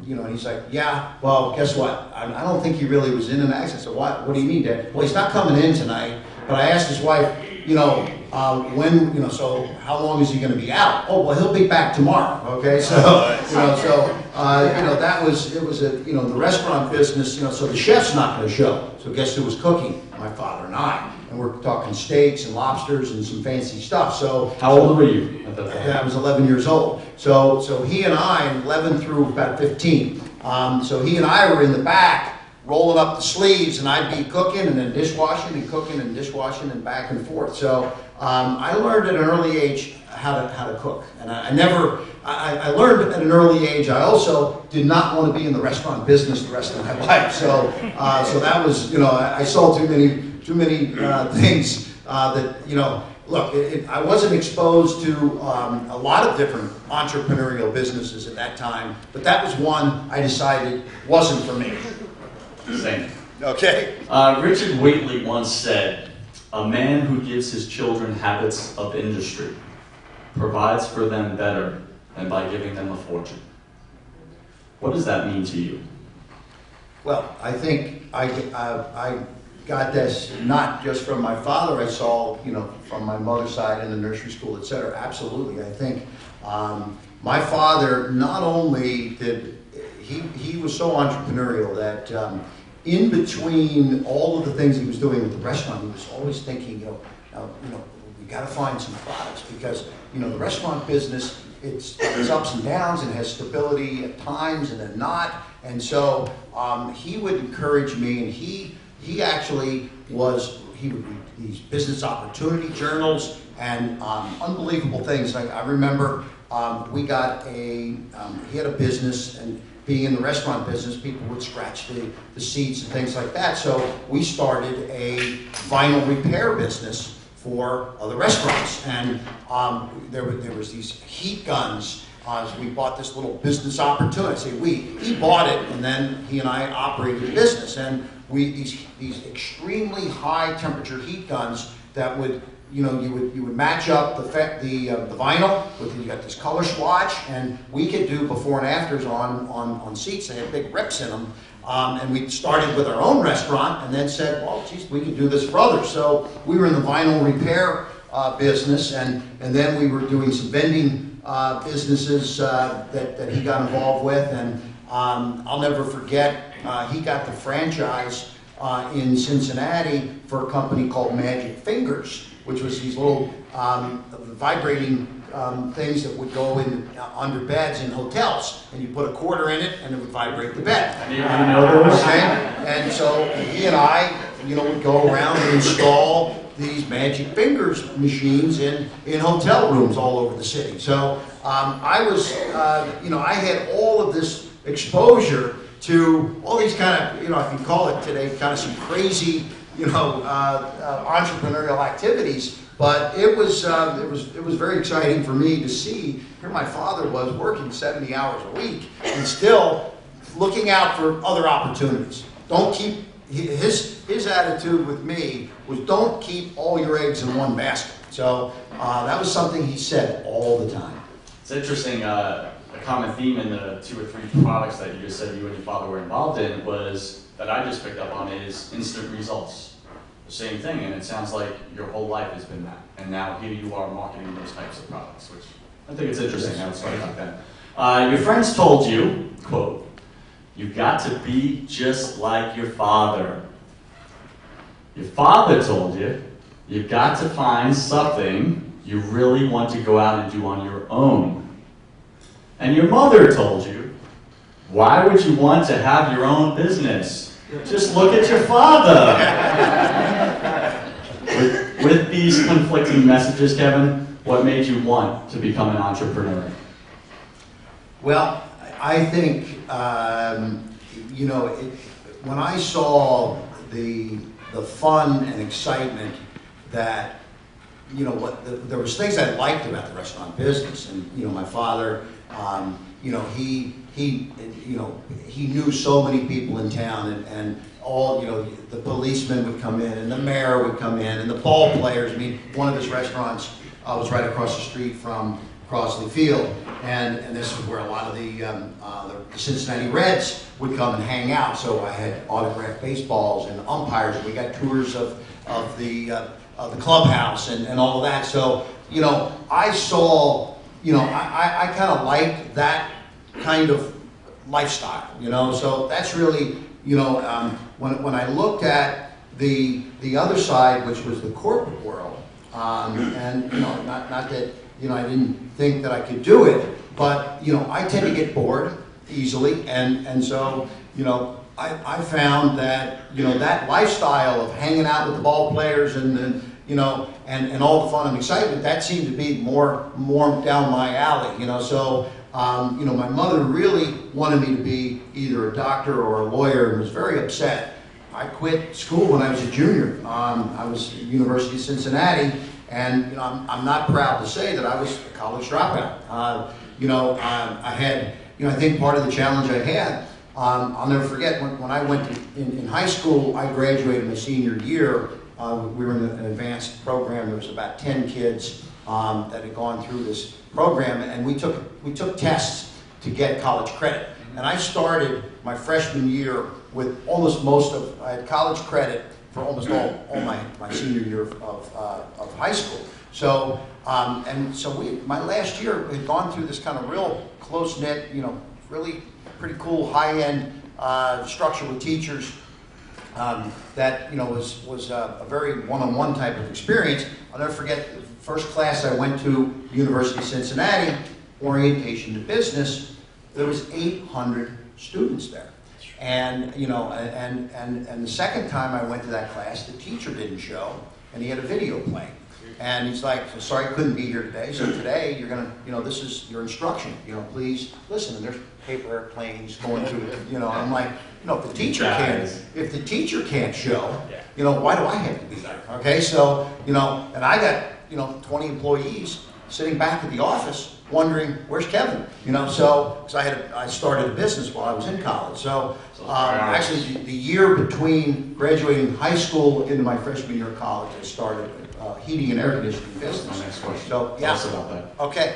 you know, and he's like, yeah, well, guess what? I, I don't think he really was in an accident. So what, what do you mean, Dad? Well, he's not coming in tonight, but I asked his wife, you know, uh, when, you know, so how long is he gonna be out? Oh, well, he'll be back tomorrow, okay? So, [laughs] you know, so, uh, you know, that was, it was a, you know, the restaurant business, you know, so the chef's not gonna show. So guess who was cooking? My father and I. And we're talking steaks and lobsters and some fancy stuff, so. How old were you at that I was 11 years old. So, so he and I, 11 through about 15. Um, so he and I were in the back, rolling up the sleeves, and I'd be cooking and then dishwashing and cooking and dishwashing and back and forth. So um, I learned at an early age how to how to cook, and I, I never. I, I learned at an early age. I also did not want to be in the restaurant business the rest of my [laughs] life. So, uh, so that was, you know, I, I saw too many too many uh, things uh, that you know look, it, it, I wasn't exposed to um, a lot of different entrepreneurial businesses at that time, but that was one I decided wasn't for me. Same. Okay. Uh, Richard Whately once said, "A man who gives his children habits of industry provides for them better than by giving them a fortune." What does that mean to you? Well, I think I, I, I got this not just from my father, I saw, you know, from my mother's side in the nursery school, et cetera. Absolutely. I think um, my father not only did, he, he was so entrepreneurial that um, in between all of the things he was doing with the restaurant, he was always thinking, you know, now, you know, we got to find some products because, you know, the restaurant business, it's, it's ups and downs and has stability at times and then not. And so um, he would encourage me, and he he actually was he would read these business opportunity journals and um, unbelievable things. I, I remember um, we got a um, he had a business and. Being in the restaurant business, people would scratch the, the seats and things like that. So we started a vinyl repair business for other restaurants. And um, there, were, there was these heat guns. Uh, as we bought this little business opportunity. Say we. He bought it, and then he and I operated the business. And we these these extremely high temperature heat guns that would you know you would you would match up the the uh, the vinyl with you got this color swatch, and we could do before and afters on on on seats. They had big rips in them. Um, and we started with our own restaurant and then said, well, geez, we could do this for others. So we were in the vinyl repair uh, business and, and then we were doing some vending uh, businesses uh, that, that he got involved with. And um, I'll never forget, uh, he got the franchise uh, in Cincinnati for a company called Magic Fingers, which was these little um, vibrating um, things that would go in uh, under beds in hotels, and you put a quarter in it, and it would vibrate the bed. You know those? Okay, and so he and I, you know, would go around and install these magic fingers machines in, in hotel rooms all over the city. So um, I was, uh, you know, I had all of this exposure to all these kind of, you know, if you call it today, kind of some crazy, you know, uh, uh, entrepreneurial activities. But it was, uh, it was, it was very exciting for me to see. Here, my father was working 70 hours a week and still looking out for other opportunities. Don't keep his his attitude with me was don't keep all your eggs in one basket. So uh, that was something he said all the time. It's interesting, uh, a common theme in the two or three products that you just said you and your father were involved in was, that I just picked up on is instant results. The same thing, and it sounds like your whole life has been that. And now here you are marketing those types of products, which I think it's interesting how it started like that. Uh, your friends told you, quote, you've got to be just like your father. Your father told you, you've got to find something you really want to go out and do on your own. And your mother told you, why would you want to have your own business? Just look at your father. with, with these conflicting messages, Kevin, what made you want to become an entrepreneur? Well, I think um, you know it, when I saw the the fun and excitement that you know what the, there was things I liked about the restaurant business, and you know my father, um, you know he he you know he knew so many people in town, and, and all you know the policemen would come in, and the mayor would come in, and the ball players. I mean, one of his restaurants uh, was right across the street from Crosley Field, and, and this is where a lot of the, um, uh, the Cincinnati Reds would come and hang out. So I had autographed baseballs and umpires, and we got tours of, of the, uh, of the clubhouse and, and all of that. So, you know, I saw, you know, I, I, kind of liked that kind of lifestyle, you know, so that's really, you know, um, when, when I looked at the, the other side, which was the corporate world, um, and, you know, not, not that, you know, I didn't think that I could do it, but, you know, I tend to get bored easily, and, and so, you know, I, I found that, you know, that lifestyle of hanging out with the ball players and, the, you know, and, and all the fun and excitement, that seemed to be more, more down my alley, you know, so, um, you know, my mother really wanted me to be either a doctor or a lawyer and was very upset. I quit school when I was a junior. Um, I was at University of Cincinnati, and you know, I'm, I'm not proud to say that I was a college dropout. Uh, you know, um, I had, you know, I think part of the challenge I had, um, I'll never forget when, when I went to, in, in high school, I graduated my senior year. Uh, we were in an advanced program. There was about 10 kids um, that had gone through this program, and we took we took tests to get college credit. And I started my freshman year with almost most of I had college credit for almost all, all my, my senior year of, uh, of high school. So um, and so we my last year we had gone through this kind of real close knit, you know, really pretty cool high end uh, structure with teachers. Um, that you know was was a, a very one-on-one type of experience. I'll never forget the first class I went to, University of Cincinnati, orientation to business. There was 800 students there, and you know, and and and the second time I went to that class, the teacher didn't show, and he had a video playing. And he's like, so sorry I couldn't be here today. So today you're gonna, you know, this is your instruction. You know, please listen. And there's paper airplanes going through. it. You know, I'm like, you know, if the teacher can't, if the teacher can't show, you know, why do I have to be there? Okay, so you know, and I got, you know, 20 employees sitting back at the office wondering where's Kevin. You know, so because I had a, I started a business while I was in college. So um, actually, the, the year between graduating high school into my freshman year of college, I started uh, heating and air conditioning That's business. my next question. So Tell yeah. us about that. Okay.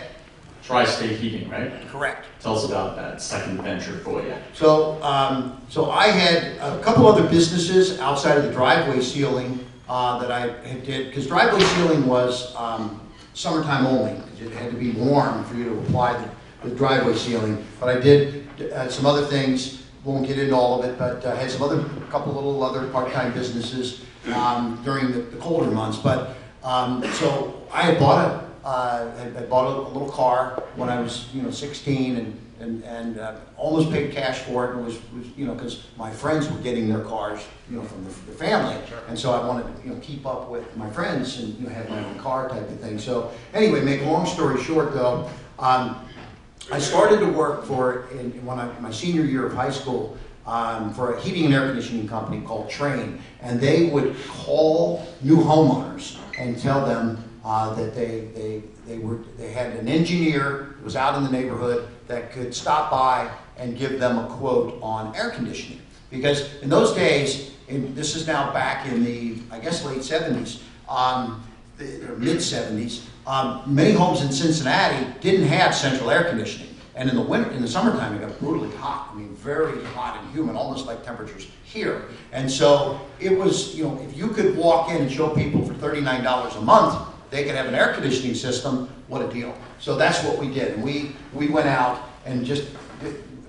Tri-State Heating, right? Correct. Tell us about that second venture for you. So, um, so I had a couple other businesses outside of the driveway sealing, uh, that I had did, because driveway sealing was, um, summertime only, it had to be warm for you to apply the, the driveway sealing. But I did, uh, some other things, won't get into all of it, but I had some other, couple little other part-time businesses, um, during the the colder months. But, um, so I had bought a, uh, I I bought a a little car when I was, you know, sixteen and, and, and uh, almost paid cash for it and was, was, you know, because my friends were getting their cars, you know, from the, the family. And so I wanted to, you know, keep up with my friends and, you know, have my own car type of thing. So anyway, make long story short though, um, I started to work for, in, when I, my senior year of high school, um, for a heating and air conditioning company called Trane. And they would call new homeowners and tell them, uh, that they, they, they were, they had an engineer who was out in the neighborhood that could stop by and give them a quote on air conditioning. Because in those days, this is now back in the, I guess, late seventies, um, or mid seventies, um, many homes in Cincinnati didn't have central air conditioning. And in the winter, in the summertime, it got brutally hot. I mean, very hot and humid, almost like temperatures here. And so it was, you know, if you could walk in and show people for thirty-nine dollars a month, they could have an air conditioning system, what a deal. So that's what we did. We, we went out and just,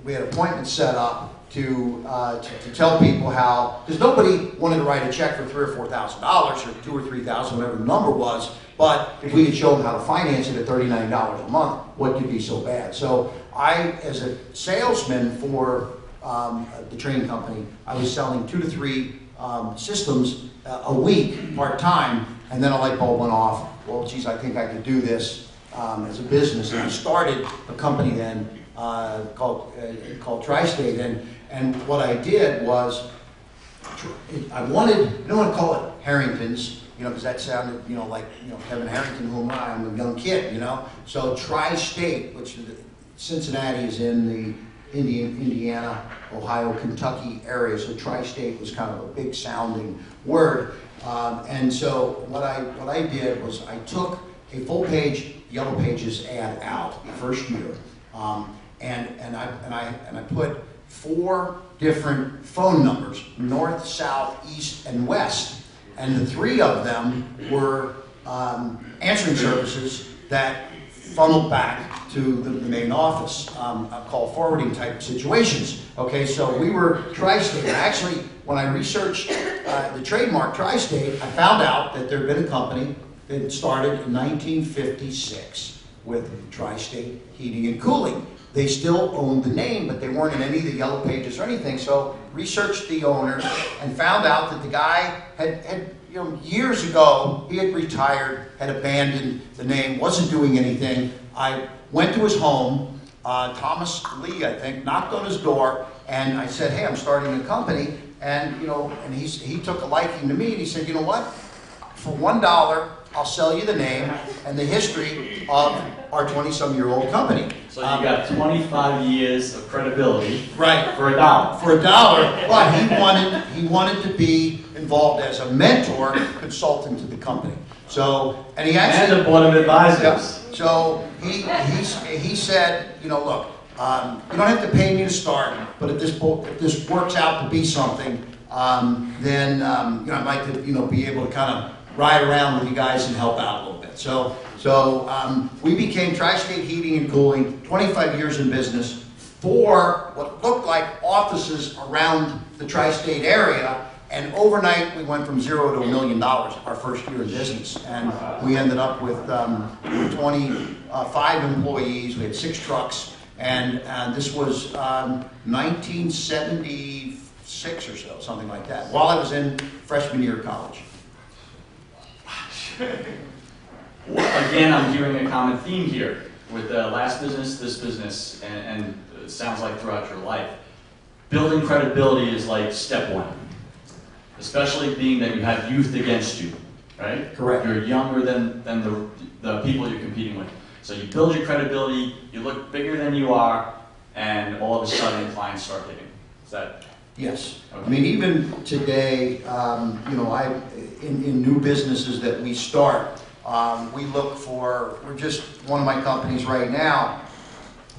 we had appointments set up to, uh, to, to tell people how, because nobody wanted to write a check for three or four thousand dollars, or two or three thousand, whatever the number was. But if we could show them how to finance it at thirty-nine dollars a month, what could be so bad? So I, as a salesman for, um, the training company, I was selling two to three, um, systems a a week, part-time, and then a light bulb went off. Well, geez, I think I could do this, um, as a business. And I started a company then, uh, called, uh, called Tri-State. And, and what I did was, I wanted, I don't want to call it Harrington's, you know, because that sounded, you know, like, you know, Kevin Harrington, who am I? I'm a young kid, you know? So Tri-State, which Cincinnati is in the Indian, Indiana, Ohio, Kentucky area, so Tri-State was kind of a big sounding word. Um, and so what I, what I did was I took a full-page Yellow Pages ad out the first year. Um, and, and I, and I, and I put four different phone numbers, north, south, east, and west. And the three of them were um, answering services that funneled back to the, the main office, um, call forwarding type situations. Okay, so we were tri-state. Actually, when I researched uh, the trademark tri-state, I found out that there had been a company that started in 1956 with Tri-State Heating and Cooling. They still owned the name, but they weren't in any of the yellow pages or anything. So researched the owner and found out that the guy had, had you know, years ago, he had retired, had abandoned the name, wasn't doing anything. I went to his home, uh, Thomas Lee, I think, knocked on his door, and I said, hey, I'm starting a company. And, you know, and he's, he took a liking to me, and he said, you know what? For one dollar, I'll sell you the name and the history of our 20-some-year-old company. So you Um, got 25 years of credibility Right. for a dollar. for a dollar, but he wanted, he wanted to be involved as a mentor consultant to the company. So, and he actually. And the board of Yeah, so he, he, he said, you know, look, um, you don't have to pay me to start, but if this, if this works out to be something, um, then, um, you know, I'd like to, you know, be able to kind of ride around with you guys and help out a little bit. So, so, um, we became Tri-State Heating and Cooling, twenty-five years in business, for what looked like offices around the tri-state area. And overnight, we went from zero to a million dollars our first year in business. And we ended up with um, 25 employees, we had six trucks. And uh, this was um, 1976 or so, something like that, while I was in freshman year of college. Again, I'm hearing a common theme here with the last business, this business, and, and it sounds like throughout your life. Building credibility is like step one, especially being that you have youth against you, right? Correct. You're younger than, than the, the people you're competing with. So you build your credibility, you look bigger than you are, and all of a sudden clients start hitting. Is that, Yes. I mean, even today, um, you know, I, in, in new businesses that we start, Um, we look for, we're just, one of my companies right now,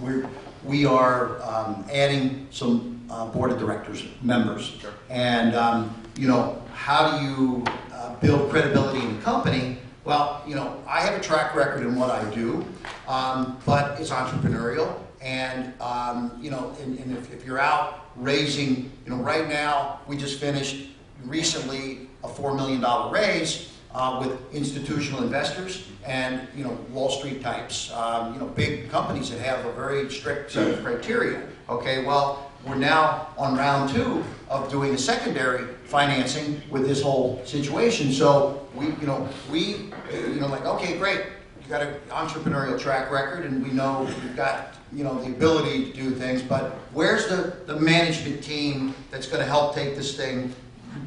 we're, we are um, adding some uh, board of directors, members. Sure. And, um, you know, how do you uh, build credibility in the company? Well, you know, I have a track record in what I do, um, but it's entrepreneurial. And, um, you know, and, and if, if you're out raising, you know, right now, we just finished recently a $4 million raise uh, with institutional investors and, you know, Wall Street types, um, you know, big companies that have a very strict set of criteria. Okay, well, we're now on round two of doing a secondary financing with this whole situation. So we, you know, we, you know, like, okay, great, you got an entrepreneurial track record and we know you've got, you know, the ability to do things, but where's the, the management team that's gonna help take this thing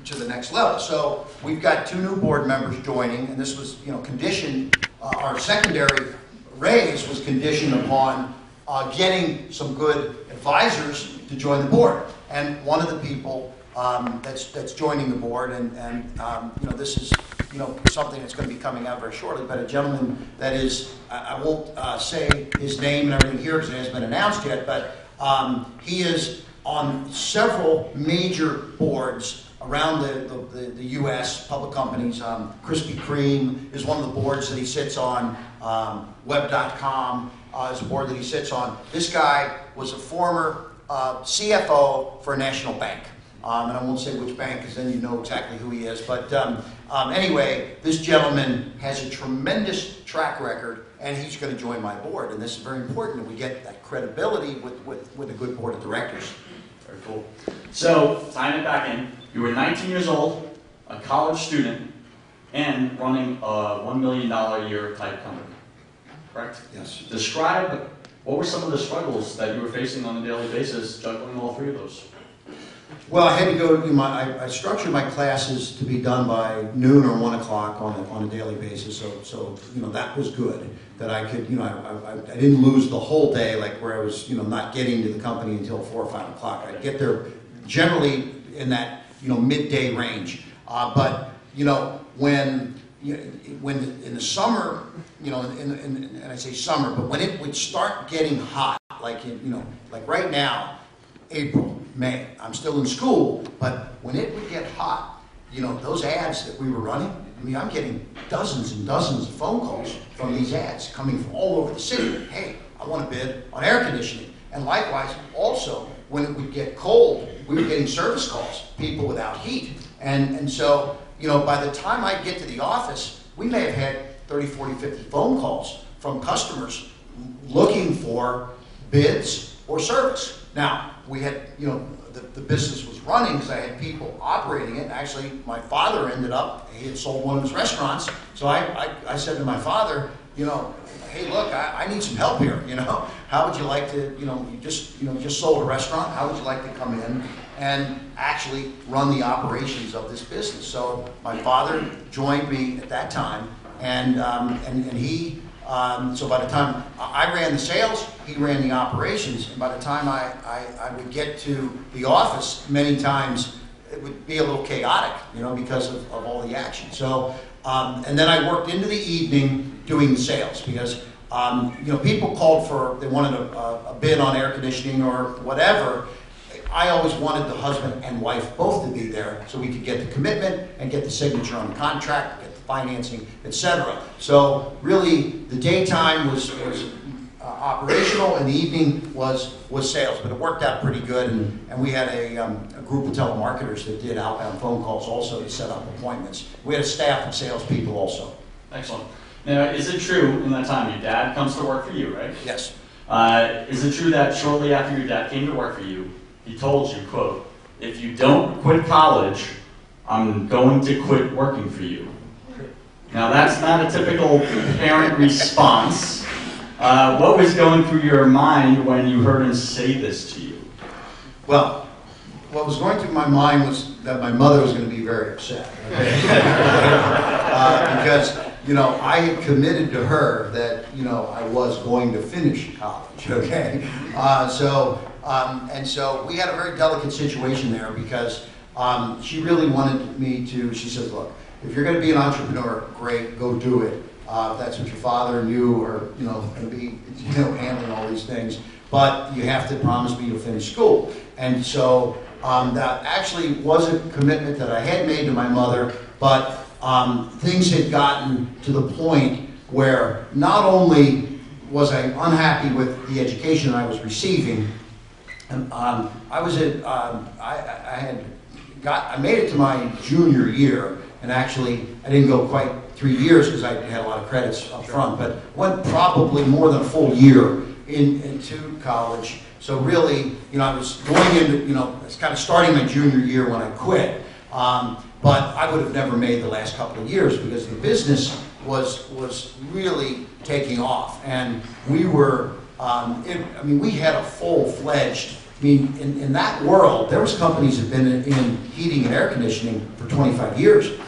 to the next level? So we've got two new board members joining, and this was, you know, conditioned, uh, our secondary raise was conditioned upon uh, getting some good advisors to join the board. And one of the people um, that's, that's joining the board, and, and, um, you know, this is, you know, something that's gonna be coming out very shortly, but a gentleman that is, I, I won't, uh, say his name and everything here, because it hasn't been announced yet, but, um, he is on several major boards around the, the, the US, public companies. Um, Krispy Kreme is one of the boards that he sits on. Um, Web.com uh, is a board that he sits on. This guy was a former uh, CFO for a national bank. Um, and I won't say which bank because then you know exactly who he is. But um, um, anyway, this gentleman has a tremendous track record and he's going to join my board. And this is very important that we get that credibility with, with, with a good board of directors. Very cool. So, tying it back in, you were 19 years old, a college student, and running a $1 million a year type company. Correct? Yes. Describe what were some of the struggles that you were facing on a daily basis juggling all three of those? Well, I had to go, to my, I, I structured my classes to be done by noon or one o'clock on a, on a daily basis, so, so, you know, that was good. That I could, you know, I, I, I didn't lose the whole day, like where I was, you know, not getting to the company until four or five o'clock. I'd get there generally in that, you know, midday range. Uh, but, you know, when, you when, in the summer, you know, in, in, and I say summer, but when it would start getting hot, like, in, you know, like right now, April, May. I'm still in school, but when it would get hot, you know, those ads that we were running, I mean, I'm getting dozens and dozens of phone calls from these ads coming from all over the city. Hey, I want to bid on air conditioning. And likewise, also, when it would get cold, we were getting service calls, people without heat. And, and so, you know, by the time I get to the office, we may have had 30, 40, 50 phone calls from customers looking for bids or service. Now, we had, you know, the, the business was running because I had people operating it. Actually, my father ended up, he had sold one of his restaurants. So I, I, I said to my father, you know, hey, look, I, I need some help here, you know. How would you like to, you know, you just, you know, just sold a restaurant. How would you like to come in and actually run the operations of this business? So my father joined me at that time, and, um, and, and he, um, so by the time I ran the sales, he ran the operations, and by the time I, I, I would get to the office, many times it would be a little chaotic, you know, because of, of all the action. So, um, and then I worked into the evening doing the sales because, um, you know, people called for, they wanted a, a, bid on air conditioning or whatever. I always wanted the husband and wife both to be there so we could get the commitment and get the signature on the contract, financing, etc. So really, the daytime was, was uh, operational and the evening was, was sales, but it worked out pretty good. And, and we had a, um, a group of telemarketers that did outbound phone calls also to set up appointments. We had a staff of salespeople also. Excellent. Now, is it true in that time your dad comes to work for you, right? Yes. Uh, is it true that shortly after your dad came to work for you, he told you, quote, if you don't quit college, I'm going to quit working for you? Now, that's not a typical parent response. Uh, what was going through your mind when you heard him say this to you? Well, what was going through my mind was that my mother was going to be very upset. okay? [laughs] uh, because, you know, I had committed to her that, you know, I was going to finish college, [laughs] okay? Uh, so, um, and so we had a very delicate situation there because um, she really wanted me to, she says, look, if you're going to be an entrepreneur, great, go do it. uh, if that's what your father and you are, you know, going to be, you know, handling all these things. But you have to promise me you'll finish school. And so um, that actually was a commitment that I had made to my mother, but um, things had gotten to the point where not only was I unhappy with the education I was receiving, and, um, I was at, um, I I had got, I made it to my junior year, and actually, I didn't go quite three years because I had a lot of credits up front, but went probably more than a full year in, into college. So really, you know, I was going into, you know, it's kind of starting my junior year when I quit. Um, but I would have never made the last couple of years because the business was, was really taking off. And we were, um, it, I mean, we had a full-fledged, I mean, in, in that world, there was companies that have been in, in heating and air conditioning for 25 years,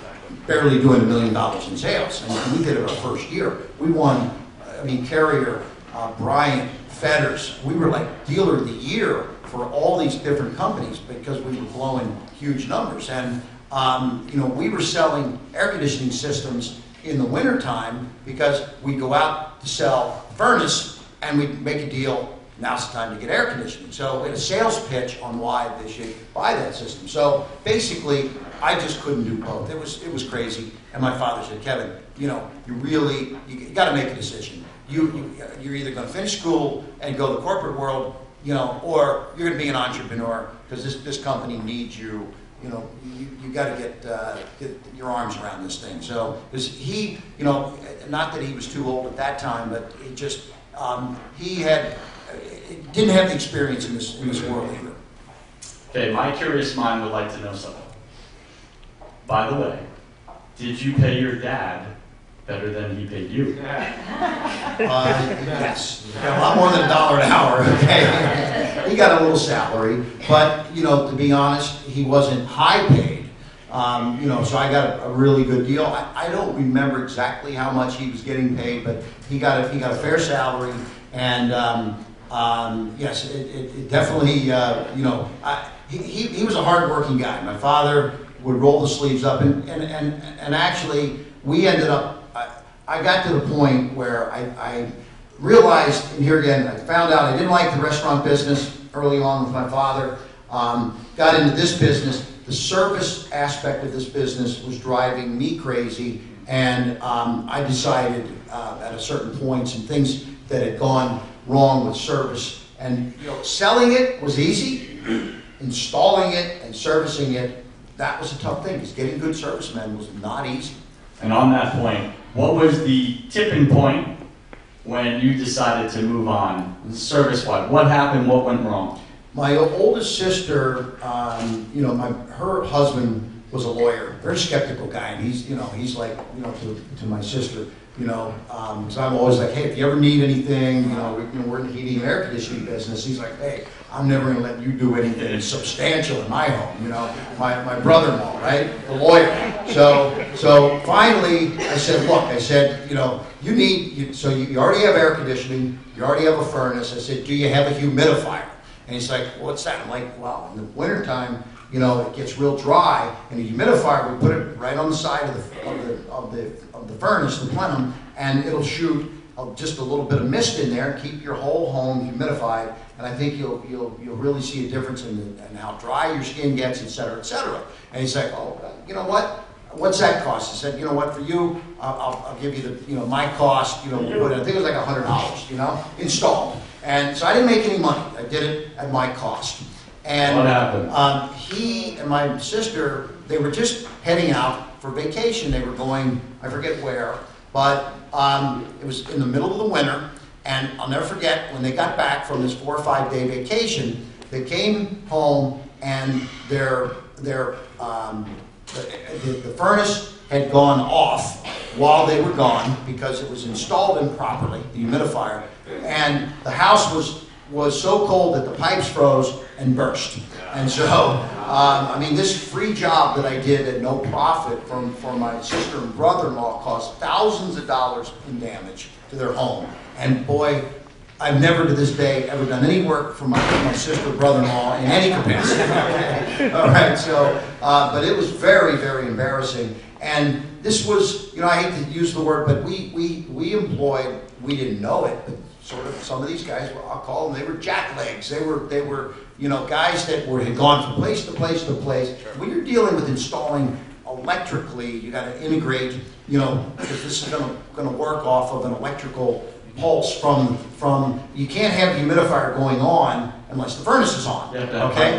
barely doing a million dollars in sales. And we did it our first year. We won, I mean, Carrier, uh, Bryant, Fedders, we were like dealer of the year for all these different companies because we were blowing huge numbers. And, um, you know, we were selling air conditioning systems in the wintertime because we go out to sell furnace and we make a deal, now's the time to get air conditioning. So in a sales pitch on why they should buy that system. So basically, I just couldn't do both. It was, it was crazy. And my father said, Kevin, you know, you really, you got to make a decision. You, you, you're either going to finish school and go the corporate world, you know, or you're going to be an entrepreneur because this, this company needs you. You know, you, you got to get, uh, get your arms around this thing. So, he, you know, not that he was too old at that time, but it just, um, he had, didn't have the experience in this, in this world either. Okay, my curious mind would like to know something. By the way, did you pay your dad better than he paid you? [laughs] Uh, yes, Yeah, a lot more than a dollar an hour, okay? He got a little salary, but, you know, to be honest, he wasn't high paid. Um, you know, so I got a, a really good deal. I, I don't remember exactly how much he was getting paid, but he got a, he got a fair salary. And, um, um, yes, it, it, it definitely, uh, you know, I, he, he, was a hardworking guy. My father would roll the sleeves up and, and, and, and actually, we ended up, I, I got to the point where I, I realized, and here again, I found out I didn't like the restaurant business early on with my father. Um, got into this business. The service aspect of this business was driving me crazy, and um, I decided uh, at a certain point some things that had gone wrong with service. And you know, selling it was easy. [clears throat] Installing it and servicing it, that was a tough thing. Because getting good servicemen was not easy. And on that point, what was the tipping point when you decided to move on, service-wise? What happened? What went wrong? My oldest sister, um, you know, my her husband was a lawyer, very skeptical guy, and he's, you know, he's like, you know, to, to my sister, you know, um, because I'm always like, hey, if you ever need anything, you know, we, you know, we're in the heating and air conditioning business. He's like, hey, I'm never going to let you do anything substantial in my home, you know. My, my brother-in-law, right, the lawyer. So, so finally, I said, look, I said, you know, you need, you, so you, you already have air conditioning, you already have a furnace. I said, do you have a humidifier? And he's like, what's that? I'm like, well, in the wintertime, you know, it gets real dry, and a humidifier, we put it right on the side of the, of the, of the, of the furnace, the plenum, and it'll shoot just a little bit of mist in there, and keep your whole home humidified, and I think you'll, you'll, you'll really see a difference in, the, in how dry your skin gets, et cetera, et cetera. And he's like, oh, you know what? What's that cost? I said, you know what, for you, I'll, I'll, give you the, you know, my cost, you know, I think it was like a hundred dollars, you know, installed. And so I didn't make any money. I did it at my cost. And What happened? um, he and my sister, they were just heading out for vacation. They were going, I forget where, but um, it was in the middle of the winter. And I'll never forget when they got back from this four or five day vacation, they came home and their their um, the, the furnace had gone off while they were gone because it was installed improperly, the humidifier, and the house was was so cold that the pipes froze and burst. And so, um, I mean, this free job that I did at no profit from, from my sister and brother-in-law caused thousands of dollars in damage to their home. And boy, I've never to this day ever done any work for my, my sister, brother-in-law in any capacity. [laughs] All right, so, uh, but it was very, very embarrassing. And this was, you know, I hate to use the word, but we, we, we employed, we didn't know it, but sort of some of these guys, I'll call them, they were jacklegs. They were, they were, you know, guys that were, had gone from place to place to place. When you're dealing with installing electrically, you gotta integrate, you know, because this is gonna, gonna work off of an electrical pulse from, from, you can't have the humidifier going on unless the furnace is on. You have to have okay?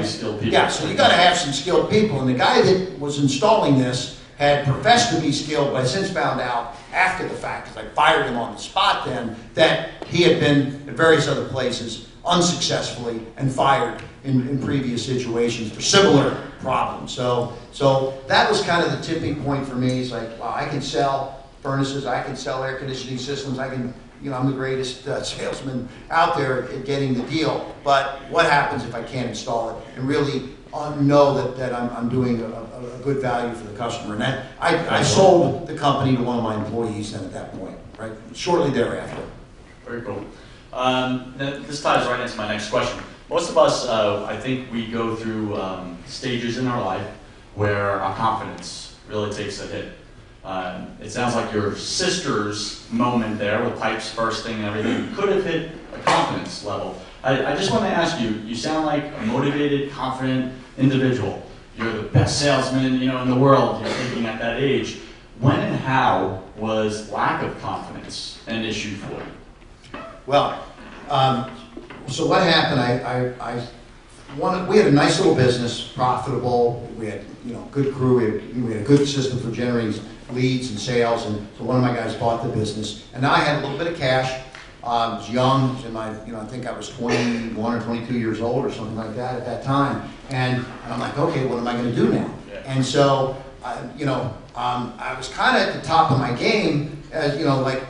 Yeah, so you gotta have some skilled people, and the guy that was installing this had professed to be skilled, but since found out after the fact, because I fired him on the spot then, that he had been at various other places unsuccessfully and fired in, in previous situations for similar problems. So, so that was kind of the tipping point for me, it's like, wow, I can sell furnaces, I can sell air conditioning systems, I can, you know, I'm the greatest uh, [laughs] salesman out there at getting the deal, but what happens if I can't install it? And really uh, know that, that I'm, I'm doing a, a, a good value for the customer? And that, I, I sold the company to one of my employees then at that point, right, shortly thereafter. Very cool. Um, this ties right into my next question. Most of us, uh, I think we go through um, stages in our life where our confidence really takes a hit. Um, it sounds like your sister's moment there with pipes bursting and everything could have hit a confidence level. I, I just want to ask you, you sound like a motivated, confident individual. You're the best salesman, you know, in the world, you're thinking at that age. When and how was lack of confidence an issue for you? Well, um, so what happened, I, I, I wanted, we had a nice little business, profitable, we had, you know, good crew, we had, we had a good system for generating leads and sales, and so one of my guys bought the business, and now I had a little bit of cash, I was young, in my, you know, I think I was twenty-one or twenty-two years old or something like that at that time, and, and I'm like, okay, what am I gonna do now? Yeah. And so, I, you know, um, I was kind of at the top of my game, as you know, like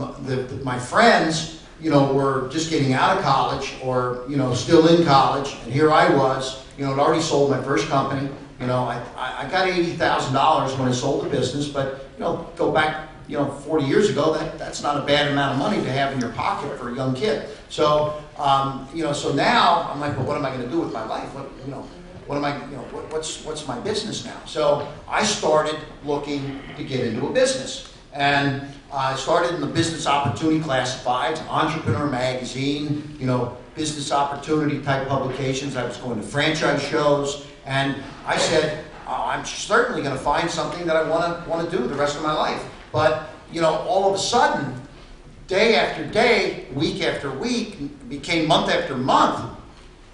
m- the, the, my friends, you know, were just getting out of college or you know still in college, and here I was, you know, had already sold my first company. You know, I, I I got eighty thousand dollars when I sold the business, but you know, go back, you know, forty years ago, that that's not a bad amount of money to have in your pocket for a young kid. So, um, you know, so now I'm like, well, what am I going to do with my life? What, you know, what am I, you know, what, what's, what's my business now? So I started looking to get into a business. And I started in the Business Opportunity Classifieds, Entrepreneur Magazine, you know, business opportunity type publications. I was going to franchise shows. And I said, "Uh, I'm certainly going to find something that I want to want to do the rest of my life. But, you know, all of a sudden, day after day, week after week, became month after month,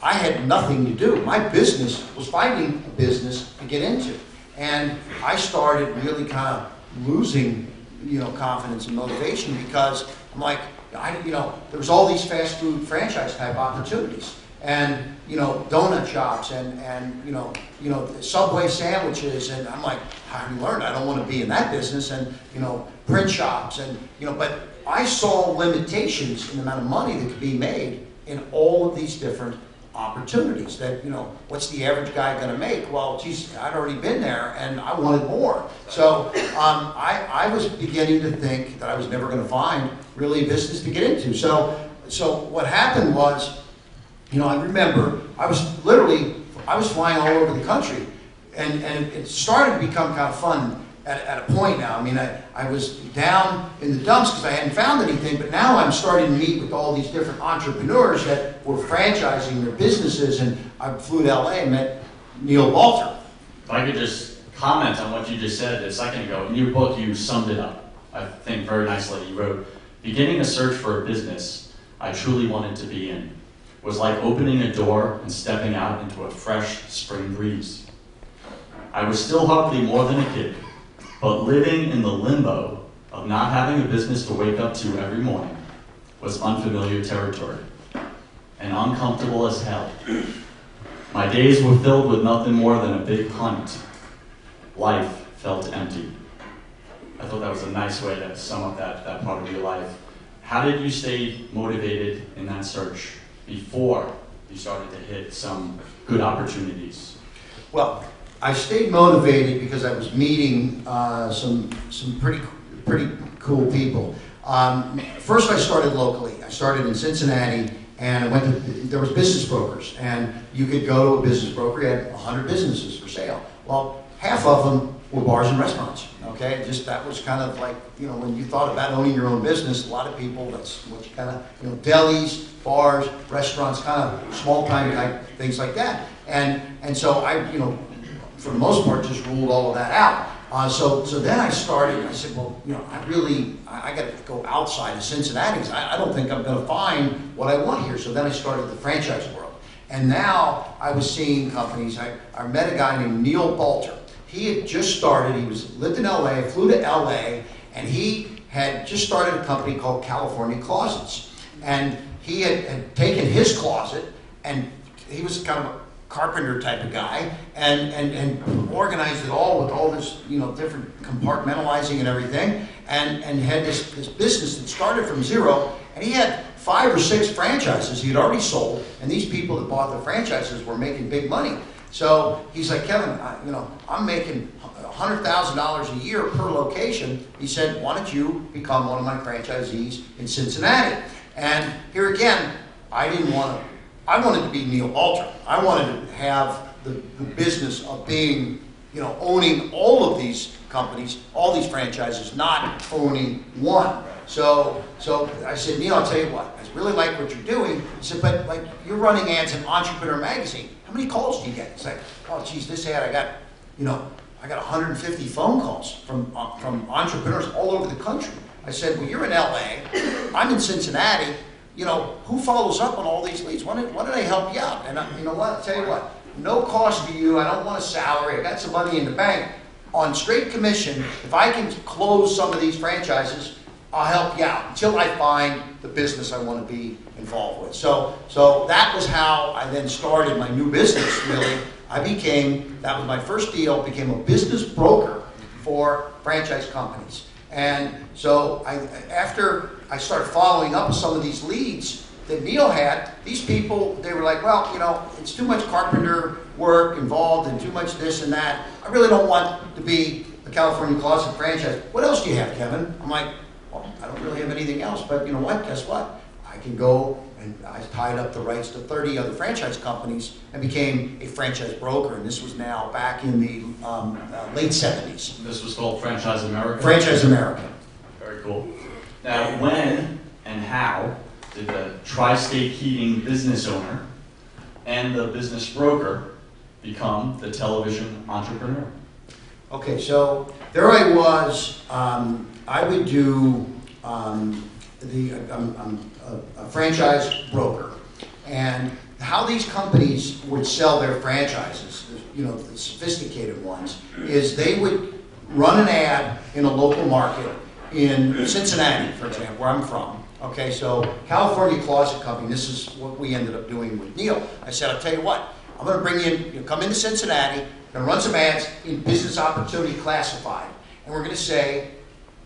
I had nothing to do. My business was finding a business to get into. And I started really kind of losing, you know, confidence and motivation because I'm like, I, you know, there was all these fast food franchise type opportunities. And, you know, donut shops and, and, you know, you know, Subway sandwiches. And I'm like, I learned I don't want to be in that business. And, you know, print shops and, you know, but I saw limitations in the amount of money that could be made in all of these different opportunities that, you know, what's the average guy gonna make? Well, geez, I'd already been there and I wanted more. So, um, I, I was beginning to think that I was never gonna find really a business to get into. So, so what happened was, you know, I remember, I was literally, I was flying all over the country. And, and it started to become kind of fun at, at a point now. I mean, I, I was down in the dumps because I hadn't found anything, but now I'm starting to meet with all these different entrepreneurs that were franchising their businesses. And I flew to LA and met Neil Balter. If I could just comment on what you just said a second ago, in your book you summed it up, I think very nicely. You wrote, beginning a search for a business I truly wanted to be in was like opening a door and stepping out into a fresh spring breeze. I was still hardly more than a kid, but living in the limbo of not having a business to wake up to every morning was unfamiliar territory and uncomfortable as hell. My days were filled with nothing more than a big hunt. Life felt empty. I thought that was a nice way to sum up that, that part of your life. How did you stay motivated in that search before you started to hit some good opportunities? Well, I stayed motivated because I was meeting uh, some some pretty pretty cool people. Um, first, I started locally. I started in Cincinnati, and I went to there was business brokers, and you could go to a business broker. He had 100 businesses for sale. Well, half of them were bars and restaurants, okay? Just, that was kind of like, you know, when you thought about owning your own business, a lot of people, that's what you kind of, you know, delis, bars, restaurants, kind of small-time type, things like that. And, and so I, you know, for the most part, just ruled all of that out. Uh, so, so then I started, I said, well, you know, I really, I, I gotta go outside of Cincinnati, I, I don't think I'm gonna find what I want here. So then I started the franchise world. And now I was seeing companies, I, I met a guy named Neil Balter. He had just started, he was, lived in LA, flew to LA, and he had just started a company called California Closets. And he had, had taken his closet and he was kind of a carpenter type of guy and, and, and organized it all with all this, you know, different compartmentalizing and everything. And, and had this, this business that started from zero. And he had five or six franchises he had already sold. And these people that bought the franchises were making big money. So he's like, Kevin, I, you know, I'm making $100,000 a year per location. He said, why don't you become one of my franchisees in Cincinnati? And here again, I didn't want to, I wanted to be Neil Balter. I wanted to have the, the business of being, you know, owning all of these companies, all these franchises, not owning one. So, so I said, Neil, I'll tell you what, I really like what you're doing. He said, but like, you're running ads in Entrepreneur Magazine. Many calls do you get? It's like, oh, geez, this ad, I got, you know, I got 150 phone calls from, uh, from entrepreneurs all over the country. I said, well, you're in LA, I'm in Cincinnati, you know, who follows up on all these leads? Why don't, why don't I help you out? And I, you know what, I'll tell you what, no cost to you, I don't want a salary, I got some money in the bank. On straight commission, if I can close some of these franchises, I'll help you out until I find the business I want to be involved with. So, so that was how I then started my new business, really. I became, that was my first deal, became a business broker for franchise companies. And so I, after I started following up with some of these leads that Neil had, these people, they were like, well, you know, it's too much carpenter work involved and too much this and that. I really don't want to be a California Closet franchise. What else do you have, Kevin? I'm like, I don't really have anything else, but you know what? Guess what? I can go and I tied up the rights to 30 other franchise companies and became a franchise broker. And this was now back in the um, uh, late 70s. This was called Franchise America? Franchise America. Very cool. Now, when and how did the Tri-State Heating business owner and the business broker become the television entrepreneur? Okay, so there I was. Um, I would do um, the I'm, I'm a, a franchise broker, and how these companies would sell their franchises, you know, the sophisticated ones, is they would run an ad in a local market in Cincinnati, for example, where I'm from. Okay, so California Closet Company, this is what we ended up doing with Neil. I said, I'll tell you what, I'm gonna bring you in, you know, come into Cincinnati, gonna run some ads in business opportunity classified. And we're gonna say,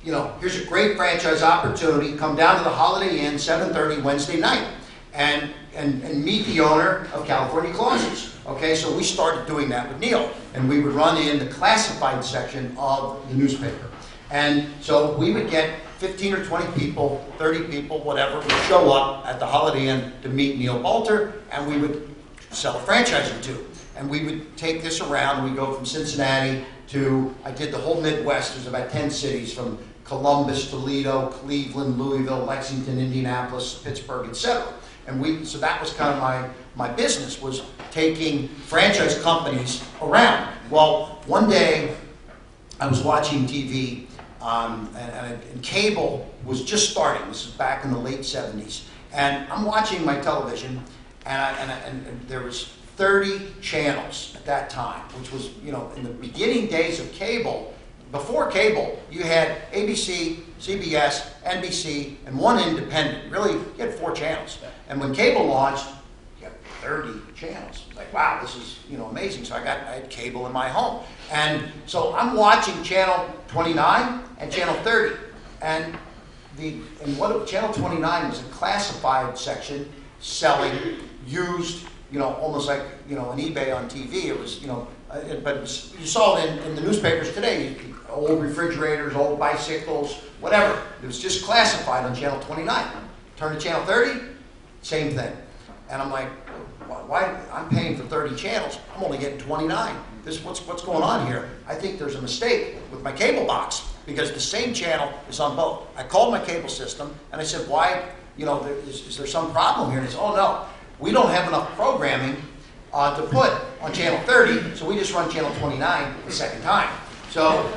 you know, here's a great franchise opportunity, come down to the Holiday Inn, 7:30 Wednesday night, and, and, and meet the owner of California Closets. Okay, so we started doing that with Neil, and we would run in the classified section of the newspaper. And so we would get 15 or 20 people, 30 people, whatever, would show up at the Holiday Inn to meet Neil Balter, and we would sell or two. And we would take this around, we go from Cincinnati to, I did the whole Midwest, there's about 10 cities from Columbus, Toledo, Cleveland, Louisville, Lexington, Indianapolis, Pittsburgh, etc. And we, so that was kind of my, my business, was taking franchise companies around. Well, one day, I was watching TV, um, and, and, cable was just starting. This is back in the late 70s. And I'm watching my television, and, I, and, I, and there was 30 channels at that time, which was, you know, in the beginning days of cable, before cable, you had ABC, CBS, NBC, and one independent. Really, you had four channels. And when cable launched, you had 30 channels. It's like, wow, this is, you know, amazing. So I got, I had cable in my home. And so I'm watching channel 29 and channel 30. And the, and what, channel 29 was a classified section selling used, you know, almost like, you know, an eBay on TV. It was, you know, uh, it- but was- you saw it in, in the newspapers today, old refrigerators, old bicycles, whatever. It was just classified on channel 29. Turn to channel 30, same thing. And I'm like, why, I'm paying for 30 channels, I'm only getting 29. this, what's, what's going on here? I think there's a mistake with my cable box, because the same channel is on both. I called my cable system, and I said, why, you know, there- is, is there some problem here? And they said, oh, no, we don't have enough programming uh, to put on channel 30, so we just run channel 29 the second time. So,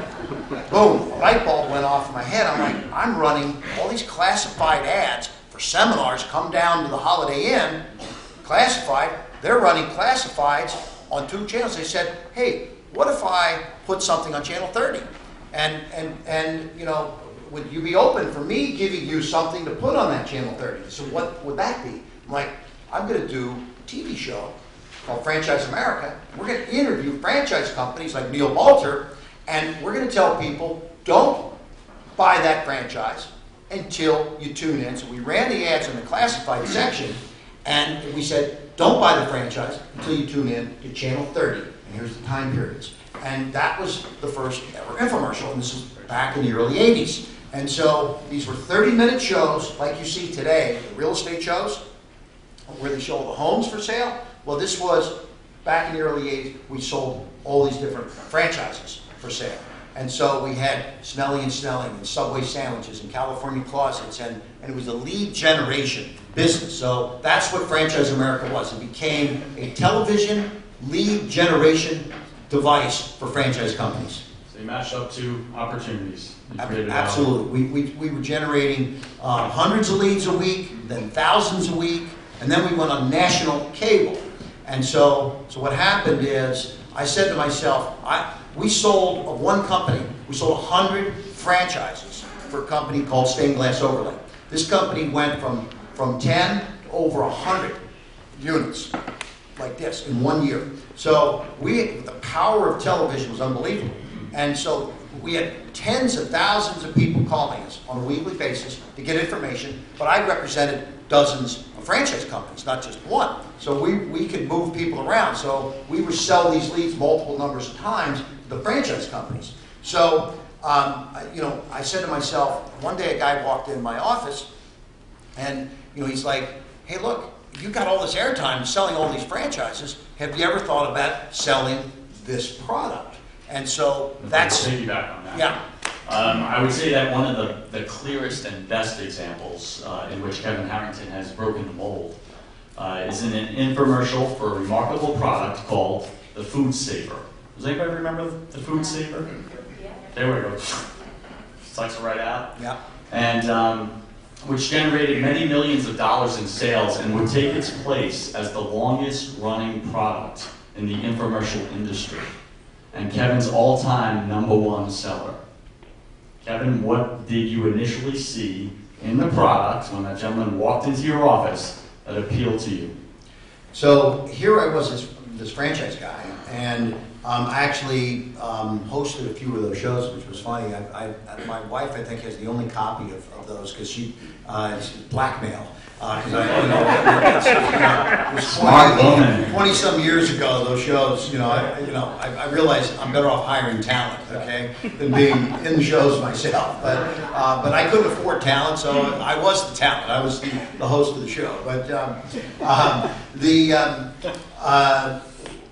boom, a light bulb went off in my head. I'm like, I'm running all these classified ads for seminars. Come down to the Holiday Inn, classified. They're running classifieds on two channels. They said, hey, what if I put something on channel 30? And, and, and, you know, would you be open for me giving you something to put on that channel 30? So what would that be? I'm like, I'm going to do a TV show called Franchise America. We're going to interview franchise companies like Neil Balter, and we're going to tell people, don't buy that franchise until you tune in. So we ran the ads in the classified section, and we said, don't buy the franchise until you tune in to channel 30. And here's the time periods. And that was the first ever infomercial, and this is back in the early 80s. And so these were 30-minute shows, like you see today, the real estate shows, where they show the homes for sale. Well, this was back in the early 80s, we sold all these different franchises for sale. And so we had Snelling and Snelling and Subway sandwiches and California closets, and, and it was a lead generation business. So that's what Franchise America was. It became a television lead generation device for franchise companies. So you matched up two opportunities. A- Absolutely. We, we, we were generating uh, hundreds of leads a week, then thousands a week, and then we went on national cable. And so, so what happened is, I said to myself, I, we sold of one company, we sold 100 franchises for a company called Stained Glass Overlay. This company went from, from 10 to over 100 units like this in one year. So we, the power of television was unbelievable. And so we had tens of thousands of people calling us on a weekly basis to get information, but I represented dozens franchise companies, not just one. So we, we could move people around. So we would sell these leads multiple numbers of times to the franchise companies. So, um, I- you know, I said to myself, one day a guy walked in my office and, you know, he's like, hey, look, you got all this airtime selling all these franchises. Have you ever thought about selling this product? And so that's, Piggyback on that. yeah, Um, I would say that one of the, the clearest and best examples uh, in which Kevin Harrington has broken the mold uh, is in an infomercial for a remarkable product called the Food Saver. Does anybody remember the Food Saver? There we go. Sucks it right out. yeah. And um, which generated many millions of dollars in sales and would take its place as the longest running product in the infomercial industry. And Kevin's all-time number one seller. Kevin, what did you initially see in the product when that gentleman walked into your office that appealed to you? So here I was, this, this franchise guy, and um, I actually um, hosted a few of those shows, which was funny. I, I, my wife, I think, has the only copy of, of those because she uh, blackmail. Because I, you know, it was Smart woman. 20 some years ago, those shows, you know, I, you know, I, I realized I'm better off hiring talent, okay, than being in the shows myself. But, uh, but I couldn't afford talent, so I was the talent. I was the, the host of the show. But um, um, the um, uh,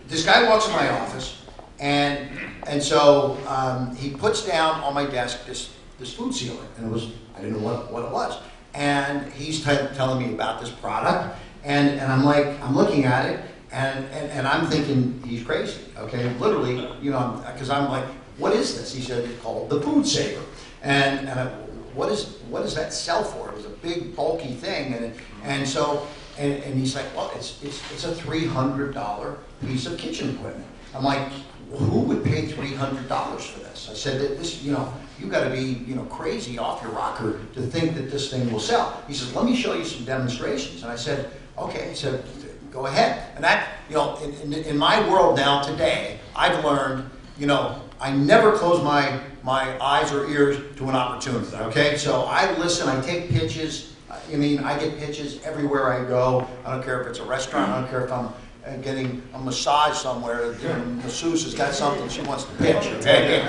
this guy walks in my office, and and so um, he puts down on my desk this this food sealer, and it was I didn't know what, what it was, and he's telling me about this product, and and I'm like I'm looking at it, and and, and I'm thinking he's crazy, okay, literally, you know, because I'm like, what is this? He said it's called the food saver, and and I, what is what does that sell for? It was a big bulky thing, and and so and, and he's like, well, it's it's it's a three hundred dollar piece of kitchen equipment. I'm like, who would pay three hundred dollars for this? I said that this, you know, you've got to be, you know, crazy off your rocker to think that this thing will sell. He says, let me show you some demonstrations. And I said, okay. He said, go ahead. And that, you know, in, in, in my world now today, I've learned, you know, I never close my my eyes or ears to an opportunity. Okay, so I listen. I take pitches. I mean, I get pitches everywhere I go. I don't care if it's a restaurant. I don't care if I'm uh, getting a massage somewhere. You know, masseuse has got something she wants to pitch. [laughs] Okay,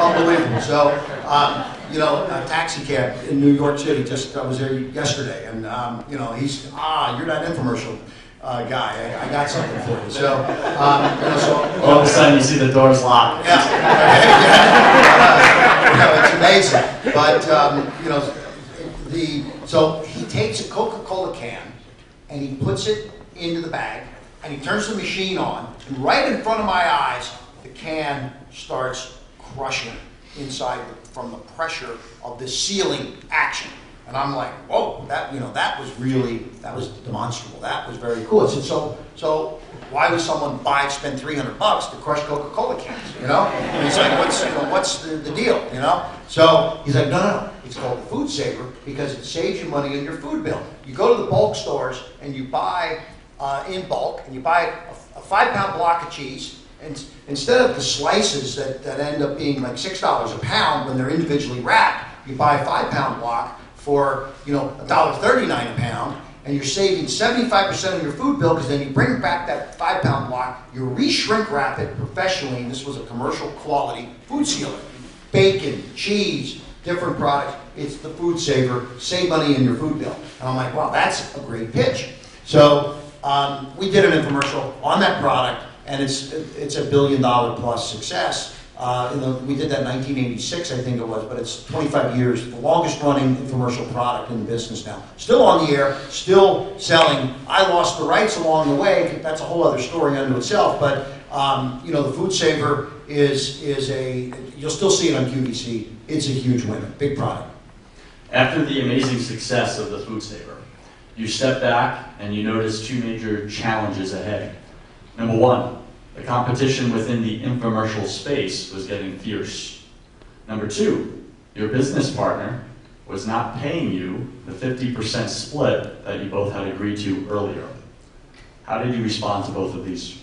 unbelievable. So, um, you know, a taxi cab in New York City. Just I was there yesterday, and um, you know, he's ah, you're that infomercial. Uh, uh, guy. I, I got something for you. So, um, you know, so All of a sudden, you see the doors locked. [laughs] yeah, it's amazing. But um, you know, the so he takes a Coca-Cola can and he puts it into the bag and he turns the machine on and right in front of my eyes, the can starts crushing inside from the pressure of the sealing action. And I'm like, whoa, that you know, that was really that was demonstrable. That was very cool. Said, so so why would someone buy spend 300 bucks to crush Coca-Cola cans? You know? And he's like, what's you know, what's the, the deal? You know? So he's like, no, no, no. It's called the food saver because it saves you money in your food bill. You go to the bulk stores and you buy uh, in bulk and you buy a, a five pound block of cheese. And instead of the slices that, that end up being like six dollars a pound when they're individually wrapped, you buy a five pound block for you know $1.39 a pound, and you're saving 75% of your food bill because then you bring back that five pound block, you re-shrink wrap it professionally, and this was a commercial quality food sealer. Bacon, cheese, different products. It's the food saver, save money in your food bill. And I'm like, wow, that's a great pitch. So um, we did an infomercial on that product, and it's it's a billion dollar plus success. Uh, in the, we did that in 1986, I think it was, but it's 25 years, the longest running infomercial product in the business now. Still on the air, still selling. I lost the rights along the way. That's a whole other story unto itself. But um, you know, the Food Saver is is a. You'll still see it on QVC. It's a huge winner, big product. After the amazing success of the Food Saver, you step back and you notice two major challenges ahead. Number one, the competition within the infomercial space was getting fierce. Number two, your business partner was not paying you the 50% split that you both had agreed to earlier. How did you respond to both of these?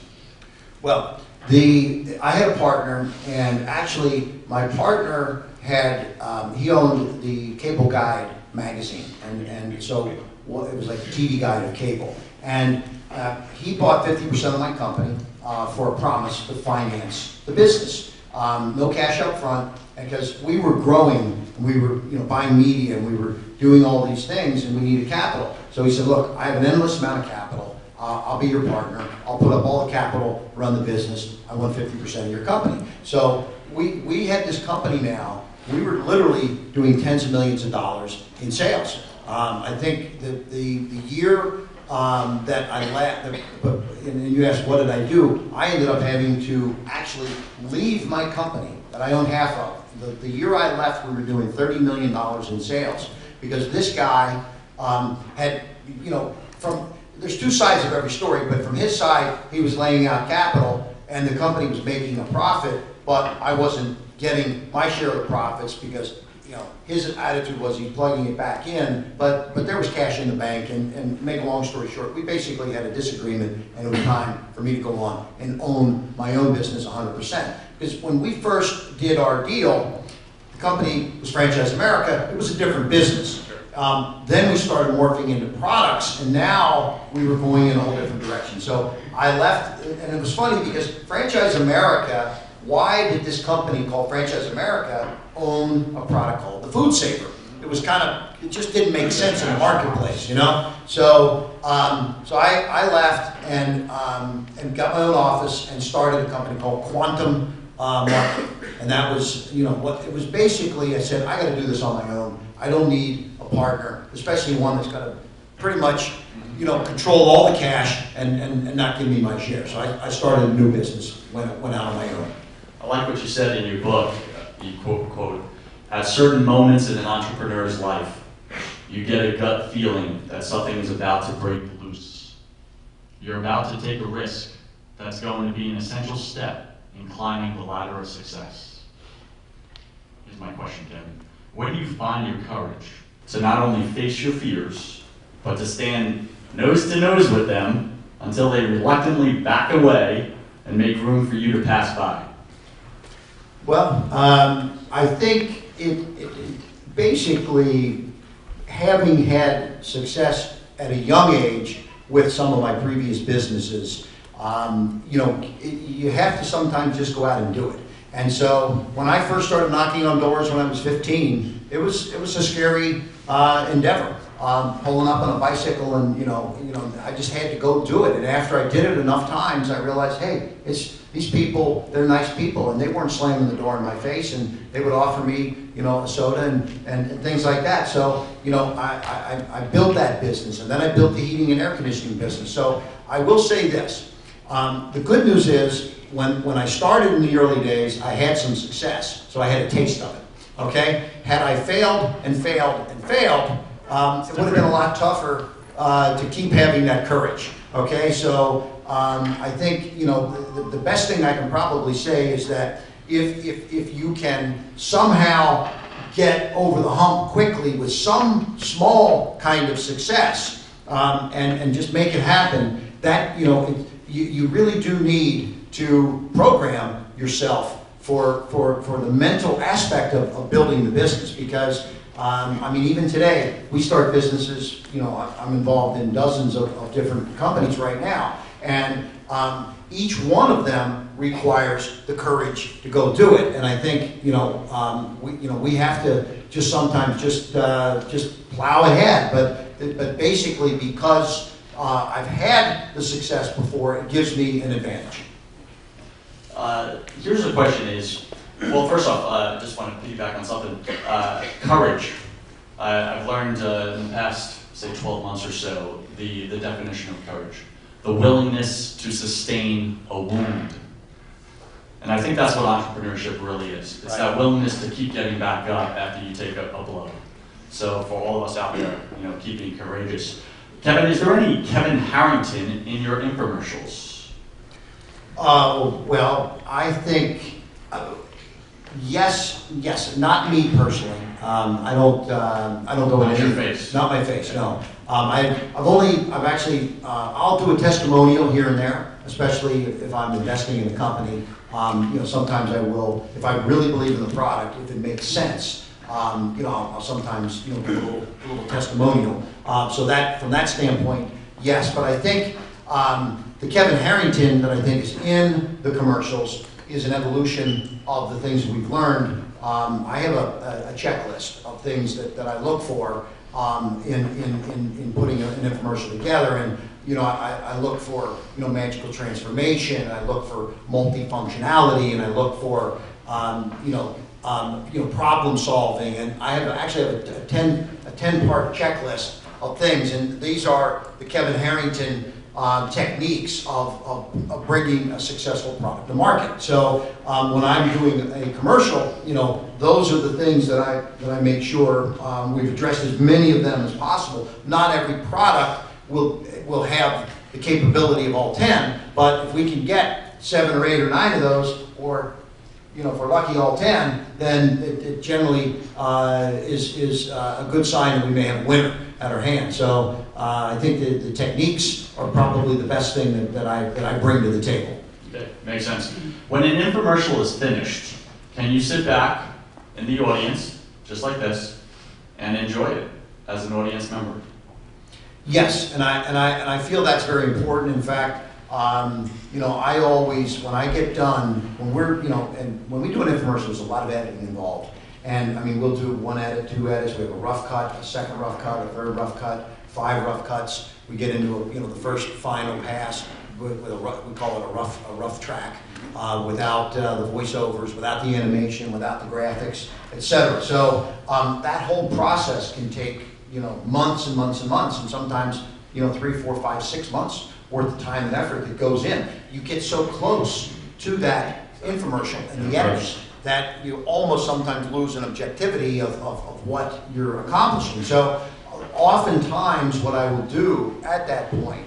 Well, the I had a partner, and actually, my partner had um, he owned the Cable Guide magazine, and and so well, it was like the TV guide of cable, and uh, he bought 50% of my company uh, for a promise to finance the business. Um, no cash up front, because we were growing, we were you know buying media, and we were doing all these things, and we needed capital. So he said, look, I have an endless amount of capital. Uh, I'll be your partner. I'll put up all the capital, run the business. I want 50% of your company. So we, we had this company now. We were literally doing tens of millions of dollars in sales. Um, I think the, the, the year um, that I left, and you asked what did I do? I ended up having to actually leave my company that I own half of. The, the year I left, we were doing $30 million in sales because this guy um, had, you know, from there's two sides of every story, but from his side, he was laying out capital and the company was making a profit, but I wasn't getting my share of the profits because you know his attitude was he's plugging it back in, but but there was cash in the bank. And, and make a long story short, we basically had a disagreement, and it was time for me to go on and own my own business 100%. Because when we first did our deal, the company was Franchise America. It was a different business. Um, then we started morphing into products, and now we were going in a whole different direction. So I left, and it was funny because Franchise America, why did this company called Franchise America own a product called the Food Saver? It was kind of, it just didn't make sense in the marketplace, you know? So, um, so I, I left and, um, and got my own office and started a company called Quantum Marketing. And that was, you know, what it was basically, I said, I got to do this on my own. I don't need a partner, especially one that's going to pretty much, you know, control all the cash and, and, and not give me my share. So I, I started a new business, went, went out on my own. I like what you said in your book. You quote, quote, at certain moments in an entrepreneur's life, you get a gut feeling that something is about to break loose. You're about to take a risk that's going to be an essential step in climbing the ladder of success. Here's my question, Kevin. Where do you find your courage to not only face your fears, but to stand nose to nose with them until they reluctantly back away and make room for you to pass by? Well, um, I think it, it, it basically having had success at a young age with some of my previous businesses, um, you know, it, you have to sometimes just go out and do it. And so when I first started knocking on doors when I was 15, it was, it was a scary uh, endeavor. Um, pulling up on a bicycle and, you know, you know, I just had to go do it. And after I did it enough times, I realized, hey, it's, these people, they're nice people. And they weren't slamming the door in my face and they would offer me, you know, a soda and, and, and things like that. So, you know, I, I, I built that business and then I built the heating and air conditioning business. So I will say this, um, the good news is, when, when I started in the early days, I had some success, so I had a taste of it. Okay? Had I failed and failed and failed, um, it would have been a lot tougher uh, to keep having that courage. Okay? So um, I think you know the, the best thing I can probably say is that if, if, if you can somehow get over the hump quickly with some small kind of success um, and, and just make it happen, that you know it, you, you really do need to program yourself for, for, for the mental aspect of, of building the business because um, I mean even today we start businesses you know I'm involved in dozens of, of different companies right now. And um, each one of them requires the courage to go do it. And I think you know um, we, you know we have to just sometimes just uh, just plow ahead. But but basically because uh, I've had the success before it gives me an advantage. Uh, here's the question is, well, first off, uh, just want to piggyback on something. Uh, courage. I, I've learned uh, in the past, say, 12 months or so, the, the definition of courage. The willingness to sustain a wound. And I think that's what entrepreneurship really is. It's that willingness to keep getting back up after you take a, a blow. So for all of us out there, you know, keeping courageous. Kevin, is there any Kevin Harrington in your infomercials? Uh, well, I think, uh, yes, yes, not me personally. Um, I don't, uh, I don't go Not into. your face. Not my face, no. Um, I, I've only, I've actually, uh, I'll do a testimonial here and there, especially if, if I'm investing in a company. Um, you know, sometimes I will, if I really believe in the product, if it makes sense, um, you know, I'll, I'll sometimes, you know, do a little, a little testimonial. Um, so that, from that standpoint, yes, but I think, um, the Kevin Harrington that I think is in the commercials is an evolution of the things we've learned. Um, I have a, a checklist of things that, that I look for um, in, in, in, in putting an infomercial together. And, you know, I, I look for, you know, magical transformation, I look for multifunctionality, and I look for, um, you know, um, you know, problem solving. And I have, actually have a, a ten, a ten-part checklist of things. And these are the Kevin Harrington um, techniques of, of, of bringing a successful product to market. So um, when I'm doing a commercial, you know, those are the things that I, that I make sure um, we've addressed as many of them as possible. Not every product will, will have the capability of all 10, but if we can get seven or eight or nine of those, or you know, if we're lucky all 10, then it, it generally uh, is, is uh, a good sign that we may have a winner at our hand. So uh, I think that the techniques are probably the best thing that, that, I, that I bring to the table. Okay, makes sense. When an infomercial is finished, can you sit back in the audience, just like this, and enjoy it as an audience member? Yes, and I, and I, and I feel that's very important. In fact, um, you know, I always, when I get done, when we're, you know, and when we do an infomercial, there's a lot of editing involved. And, I mean, we'll do one edit, two edits, we have a rough cut, a second rough cut, a third rough cut, five rough cuts. We get into, a, you know, the first final pass with, with a rough, we call it a rough, a rough track, uh, without uh, the voiceovers, without the animation, without the graphics, et cetera. So, um, that whole process can take, you know, months and months and months, and sometimes, you know, three, four, five, six months worth of time and effort that goes in. You get so close to that infomercial and the edits that you almost sometimes lose an objectivity of, of, of what you're accomplishing. So oftentimes what I will do at that point,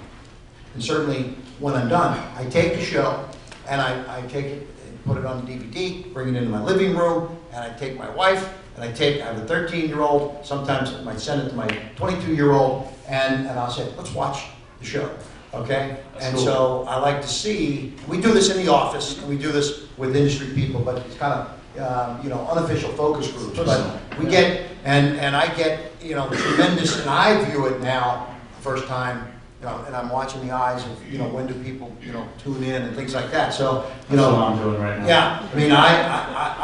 and certainly when I'm done, I take the show and I, I take it and put it on the DVD, bring it into my living room, and I take my wife and I take, I have a 13 year old, sometimes I might send it to my 22 year old, and, and I'll say, let's watch the show. Okay? That's And cool. so I like to see, we do this in the office, and we do this with industry people, but it's kind of, um, you know, unofficial focus groups. But we get, and, and I get, you know, tremendous, and I view it now, first time, you know, and I'm watching the eyes of, you know, when do people, you know, tune in and things like that, so, you That's know. what I'm doing right now. Yeah, I mean, I, I,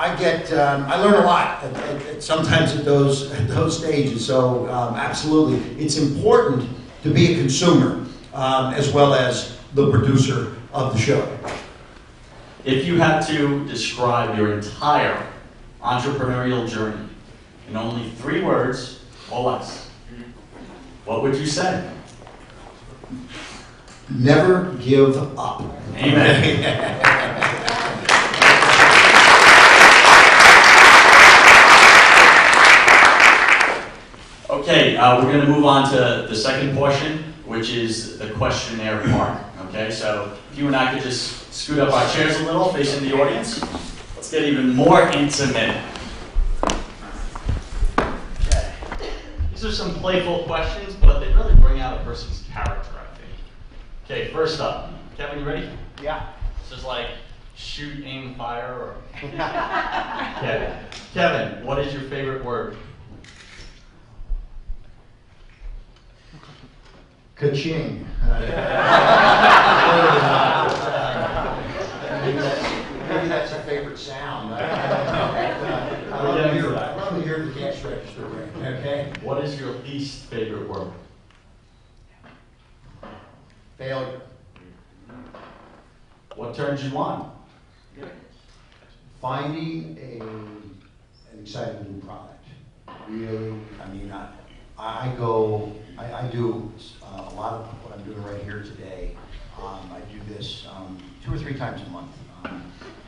I- I get, um, I learn a lot, at- at- at- sometimes at those, at those stages, so, um, absolutely. It's important to be a consumer, um, as well as the producer of the show. If you had to describe your entire entrepreneurial journey in only three words or less, what would you say? Never give up. Amen. [laughs] Okay, uh, we're going to move on to the second portion, which is the questionnaire part. Okay, so if you and I could just scoot up our chairs a little, facing the audience. Let's get even more intimate. Okay. These are some playful questions, but they really bring out a person's character, I think. Okay, first up, Kevin, you ready? Yeah. This is like shoot, aim, fire, or. [laughs] Kevin, what is your favorite word? Ka-ching. Maybe that's- maybe that's a favorite sound. I I love to hear, I love to hear the cash register ring, okay? What is your least favorite word? Failure. What turns you on? Finding a, an exciting new product. Really, I mean, I, I go, I, I do uh, a lot of what I'm doing right here today. Um, I do this, um, two or three times a month, um,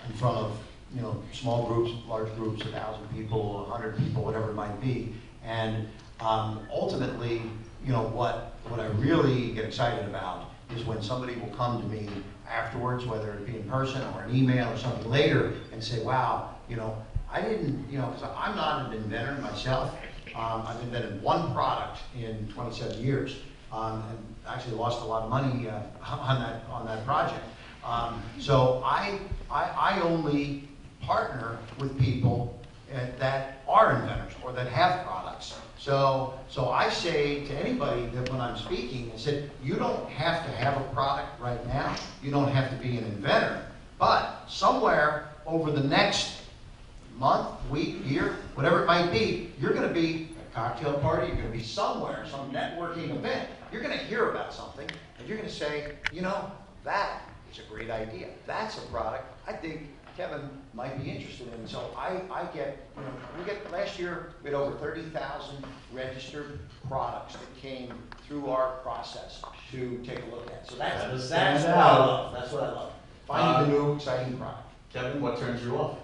in front of, you know, small groups, large groups, a thousand people, a hundred people, whatever it might be. And, um, ultimately, you know, what, what I really get excited about is when somebody will come to me afterwards, whether it be in person or an email or something later, and say, wow, you know, I didn't, you know, because I'm not an inventor myself. Um, I've invented one product in 27 years, um, and actually lost a lot of money uh, [laughs] on that on that project. Um, so I, I I only partner with people uh, that are inventors or that have products. So so I say to anybody that when I'm speaking, I said, you don't have to have a product right now. You don't have to be an inventor, but somewhere over the next month, week, year, whatever it might be, you're going to be at a cocktail party, you're going to be somewhere, some networking event. You're going to hear about something, and you're going to say, you know, that is a great idea. That's a product I think Kevin might be interested in. So I, I get, you know, we get, last year, we had over 30,000 registered products that came through our process to take a look at. So that's, that's what I love. That's what I love. Finding uh, the new, exciting product. Kevin, what turns you off?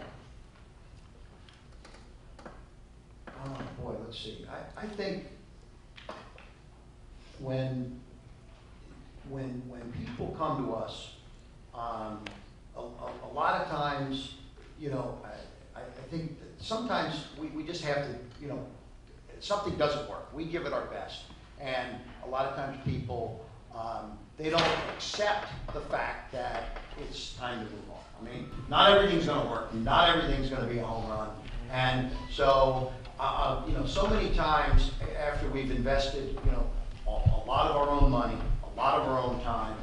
Oh, boy, let's see. I, I think when, when, when people come to us, um, a, a, a lot of times, you know, I, I think sometimes we, we just have to, you know, something doesn't work. We give it our best. And a lot of times people, um, they don't accept the fact that it's time to move on. I mean, not everything's gonna work, not everything's gonna be a home run. And so, uh, uh, you know, so many times after we've invested, you know, a, a lot of our own money, a lot of our own time,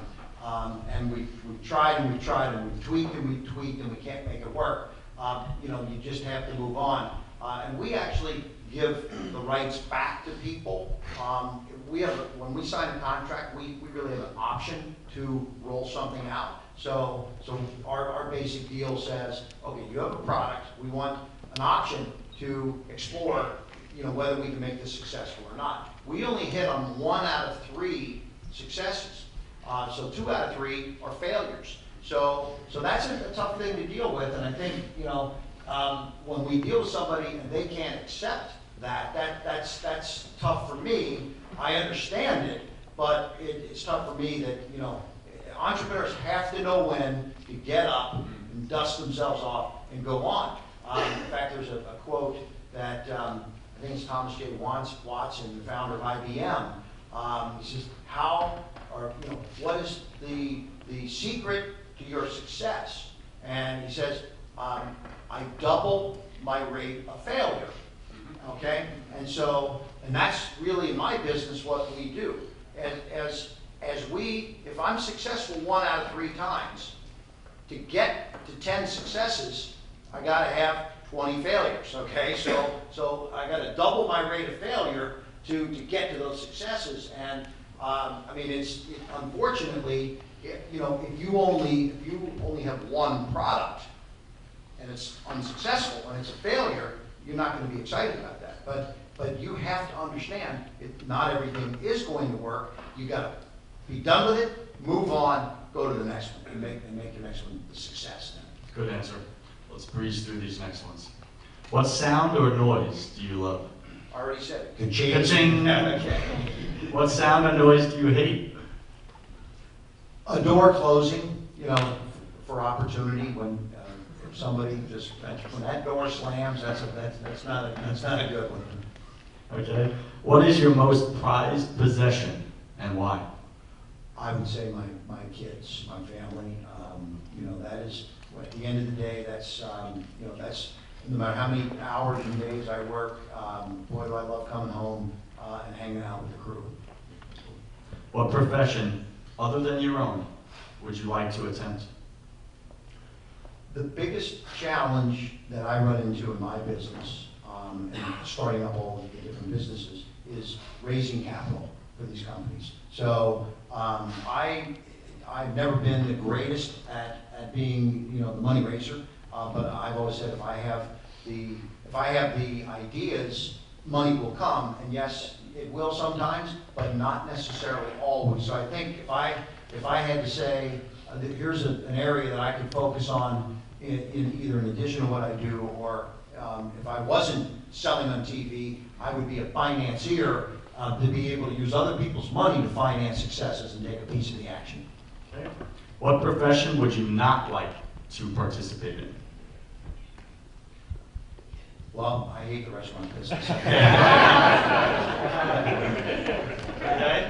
um, and we've, we've tried and we've tried and we've tweaked and we've tweaked and we can't make it work. Um, you know, you just have to move on. Uh, and we actually give the rights back to people. Um, we have, when we sign a contract, we, we really have an option to roll something out. So, so our, our basic deal says, okay, you have a product, we want an option to explore, you know, whether we can make this successful or not. We only hit on one out of three successes. Uh, so two out of three are failures. So, so that's a, a tough thing to deal with, and I think, you know, um, when we deal with somebody and they can't accept that, that, that's, that's tough for me. I understand it, but it, it's tough for me that, you know, entrepreneurs have to know when to get up and dust themselves off and go on. Um, in fact, there's a, a quote that, um, I think it's Thomas J. Watson, the founder of IBM. Um, he says, how, or, you know, what is the, the secret to your success? And he says, um, I double my rate of failure. Okay? And so, and that's really in my business what we do. As, as, as we, if I'm successful one out of three times, to get to ten successes, I gotta have twenty failures, okay? So, so I gotta double my rate of failure to, to get to those successes. And, um, I mean, it's, it- unfortunately, it- you know, if you only, if you only have one product, and it's unsuccessful and it's a failure, you're not gonna be excited about that. But, but you have to understand, not everything is going to work. You gotta be done with it, move on, go to the next one, and make, and make your next one a success. Good answer. Let's breeze through these next ones. What sound or noise do you love? I already said it. Ka-ching. [laughs] Okay. What sound or noise do you hate? A door closing, you know, for opportunity, when, uh, somebody just, when that door slams, that's, a that's, that's not a, that's not a good one. Okay. What is your most prized possession and why? I would say my, my kids, my family, um, you know, that is, at the end of the day, that's, um, you know, that's, no matter how many hours and days I work, um, boy, do I love coming home, uh, and hanging out with the crew. What profession, other than your own, would you like to attempt? The biggest challenge that I run into in my business, um, and starting up all the different businesses, is raising capital for these companies. So, um, I, I've never been the greatest at, at being, you know, the money raiser, uh, but I've always said if I have the, if I have the ideas, money will come, and yes, it will sometimes, but not necessarily always. So I think if I, if I had to say, uh, that here's a- an area that I could focus on in, in either in addition to what I do, or um, if I wasn't selling on TV, I would be a financier uh, to be able to use other people's money to finance successes and take a piece of the action. Okay. What profession would you not like to participate in? Well, I hate the restaurant business. Okay.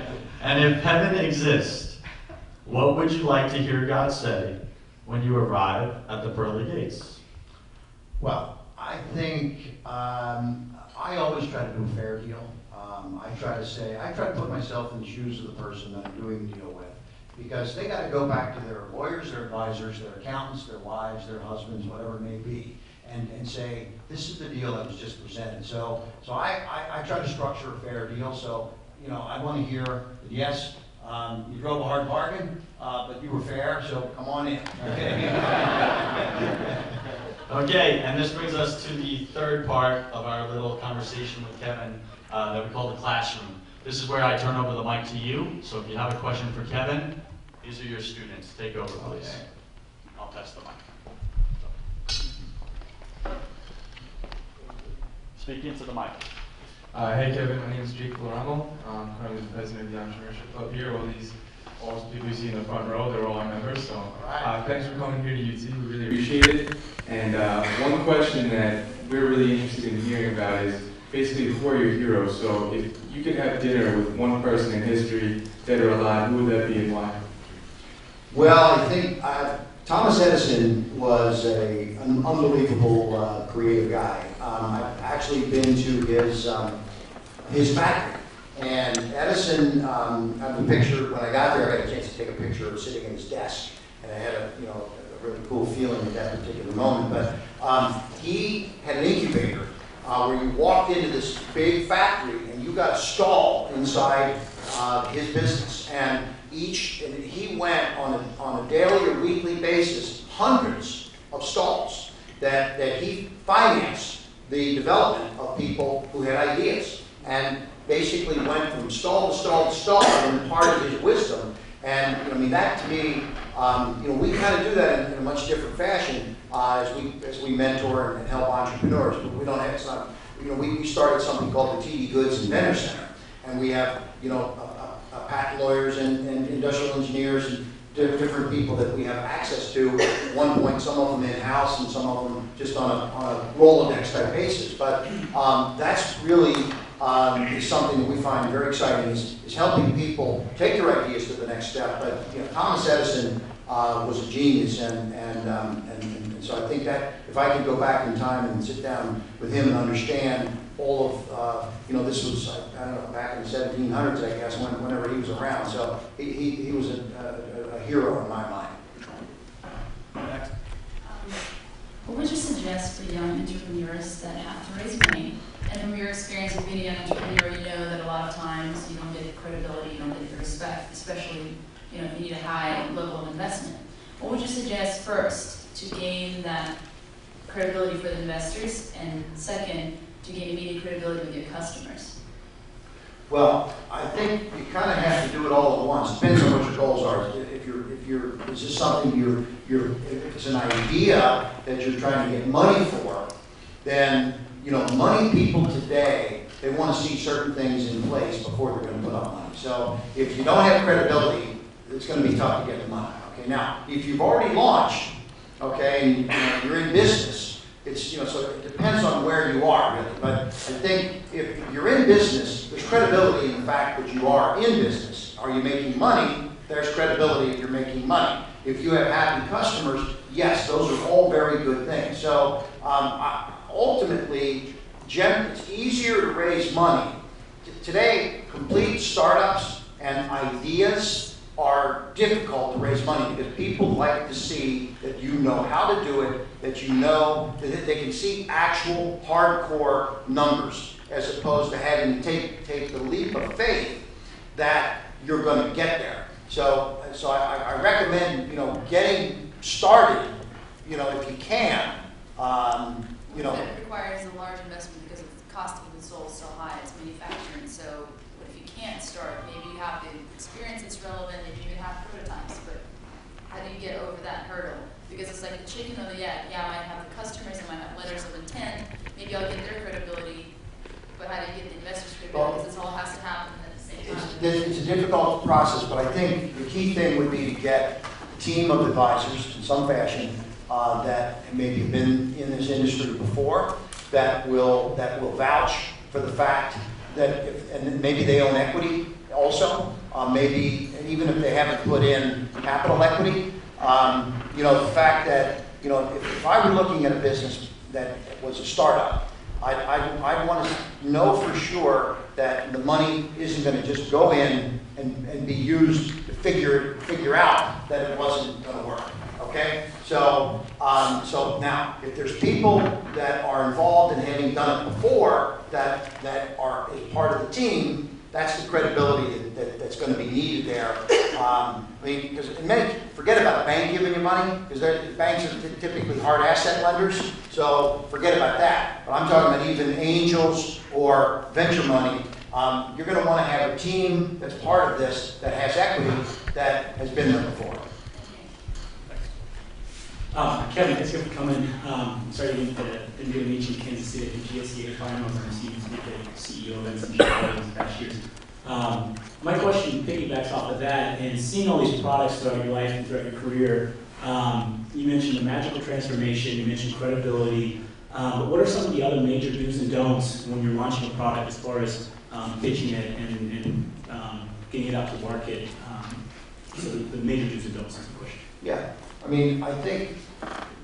[laughs] [laughs] And if heaven exists, what would you like to hear God say when you arrive at the pearly gates? Well, I think, um, I always try to do a fair deal. Um, I try to say, I try to put myself in the shoes of the person that I'm doing the deal with. Because they gotta go back to their lawyers, their advisors, their accountants, their wives, their husbands, whatever it may be, and, and say, this is the deal that was just presented. So, so I, I, I try to structure a fair deal, so, you know, I wanna hear, that yes, um, you drove a hard bargain, uh, but you were fair, so come on in, okay? [laughs] Okay, and this brings us to the third part of our little conversation with Kevin uh, that we call the classroom. This is where I turn over the mic to you. So if you have a question for Kevin, these are your students. Take over, please. Okay. I'll pass the mic. Speak into the mic. Uh, hey Kevin, my name is Jake Loramo. Um, I'm the president of the Entrepreneurship Club here. All these awesome people you see in the front row, they're all our members. So uh, thanks for coming here to UT. We really appreciate it. And uh, one question that we're really interested in hearing about is basically who are your heroes? So if you could have dinner with one person in history, dead or alive, who would that be and why? Well, I think uh, Thomas Edison was a, an unbelievable uh, creative guy. Um, I've actually been to his, um, his factory. And Edison, um, I have a picture, when I got there, I had a chance to take a picture of sitting at his desk. And I had a, you know, a really cool feeling at that particular moment. But um, he had an incubator uh, where you walked into this big factory and you got a stall inside uh, his business. And each, and he went on a, on a daily or weekly basis, hundreds of stalls that, that he financed the development of people who had ideas. And basically went from stall to stall to stall and imparted his wisdom. And, I mean, that to me, um, you know, we kind of do that in, in a much different fashion uh, as we, as we mentor and help entrepreneurs. But we don't have, not, you know, we, we started something called the TV Goods Inventor Center. And we have, you know, uh, uh, patent lawyers and, and industrial engineers and di- different people that we have access to. At one point, some of them in-house and some of them just on a, on a Rolodex type basis. But um, that's really um, is something that we find very exciting, is, is helping people take their ideas to the next step. But, you know, Thomas Edison uh, was a genius, and, and, um, and, and so I think that if I could go back in time and sit down with him and understand all of, uh, you know, this was, I I don't know, back in the seventeen hundreds, I guess, when- whenever he was around. So he, he he was a, a- a hero in my mind. Next. Um, What would you suggest for young entrepreneurs that have to raise money? And from your experience of being a young entrepreneur, you know that a lot of times you don't get the credibility, you don't get the respect, especially, you know, if you need a high level of investment. What would you suggest first to gain that credibility for the investors? And second, to gain immediate credibility with your customers? Well, I think you kind of have to do it all at once, depends on what your goals are. If you're, if you're, is this something you're, you're, if it's an idea that you're trying to get money for, then, you know, money people today, they want to see certain things in place before they're going to put up money. So if you don't have credibility, it's going to be tough to get the money. Okay, now, if you've already launched, okay, and you know, you're in business, it's, you know, so it depends on where you are, really. But I think if you're in business, there's credibility in the fact that you are in business. Are you making money? There's credibility if you're making money. If you have happy customers, yes, those are all very good things. So um, ultimately, it's easier to raise money. Today, complete startups and ideas are difficult to raise money because people like to see that you know how to do it, that you know, that they can see actual hardcore numbers as opposed to having to take, take the leap of faith that you're going to get there. So, so I, I recommend, you know, getting started, you know, if you can, um, you know, That requires a large investment because the cost of goods sold so high, it's manufacturing, so if you can't start, maybe you have the experience that's relevant, maybe you even have prototypes, but how do you get over that hurdle? Because it's like the chicken or the egg, yeah, I might have the customers, I might have letters of intent, maybe I'll get their credibility, but how do you get the investors' credibility, because this all has to happen at the same It's, time. it's a difficult process, but I think the key thing would be to get a team of advisors in some fashion uh, that maybe have been in this industry before, that will, that will vouch for the fact that, if- and maybe they own equity also, uh, maybe, even if they haven't put in capital equity, um, you know, the fact that, you know, if if I were looking at a business that was a startup, I, I, want to know for sure that the money isn't going to just go in and, and be used to figure, figure out that it wasn't going to work, okay? So, um, so now, if there's people that are involved in having done it before, that, that are a part of the team, that's the credibility that, that, that's going to be needed there. Um, I mean, because forget about a bank giving you money, because banks are ty- typically hard asset lenders, so forget about that. But I'm talking about even angels or venture money. Um, you're going to want to have a team that's part of this that has equity that has been there before. Uh, Kevin, thanks for coming. Um, sorry you didn't, uh, didn't to you in Kansas City at the GSEA finals. I'm Steve Smith, the CEO of NCAA in the past years. Um, my question piggybacks off of that, and seeing all these products throughout your life and throughout your career, um, you mentioned the magical transformation, you mentioned credibility, um, but what are some of the other major do's and don'ts when you're launching a product as far as um, pitching it and, and um, getting it out to market? So the, the major do's and don'ts is the question. Yeah, I mean, I think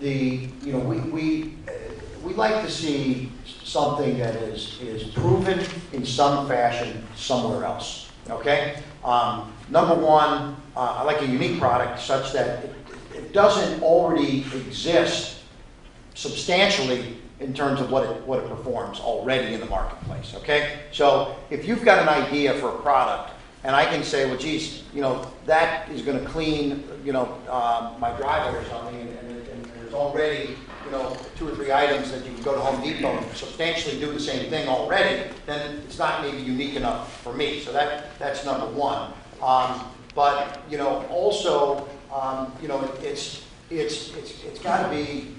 the, you know, we, we, we like to see something that is, is proven in some fashion somewhere else, okay? Um, Number one, uh, I like a unique product such that it, it doesn't already exist substantially in terms of what it, what it performs already in the marketplace, okay? So if you've got an idea for a product, and I can say, well, geez, you know, that is gonna clean, you know, um, my driveway or something, and, and and there's already, you know, two or three items that you can go to Home Depot and substantially do the same thing already, then it's not maybe unique enough for me, so that, that's number one. Um, but, you know, also, um, you know, it's, it's, it's, it's gotta be,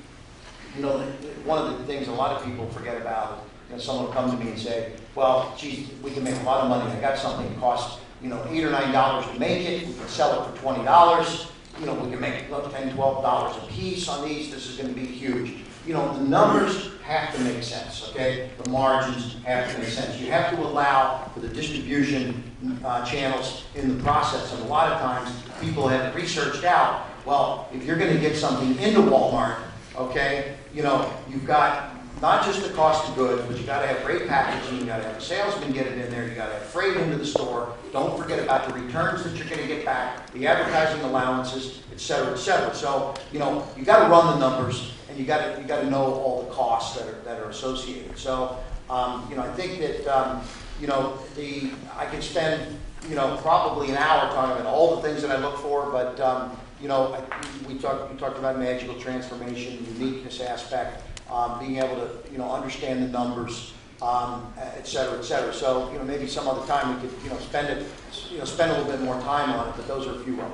you know, one of the things a lot of people forget about, you know, someone will come to me and say, well, geez, we can make a lot of money, I got something that costs, you know, eight or nine dollars to make it, we can sell it for twenty dollars, you know, we can make look, ten, twelve dollars a piece on these, this is gonna be huge. You know, the numbers have to make sense, okay? The margins have to make sense. You have to allow for the distribution uh, channels in the process, and a lot of times, people have researched out, well, if you're gonna get something into Walmart, okay, you know, you've got not just the cost of goods, but you gotta have great packaging, you gotta have a salesman get it in there, you gotta have freight into the store. Don't forget about the returns that you're gonna get back, the advertising allowances, et cetera, et cetera. So, you know, you gotta run the numbers, and you gotta, you gotta know all the costs that are, that are associated. So, um, you know, I think that, um, you know, the, I could spend, you know, probably an hour talking about all the things that I look for, but, um, you know, I- we talked, we talked about magical transformation, uniqueness aspect, um, being able to, you know, understand the numbers, um, et cetera, et cetera. So, you know, maybe some other time we could, you know, spend it, you know, spend a little bit more time on it, but those are a few of them.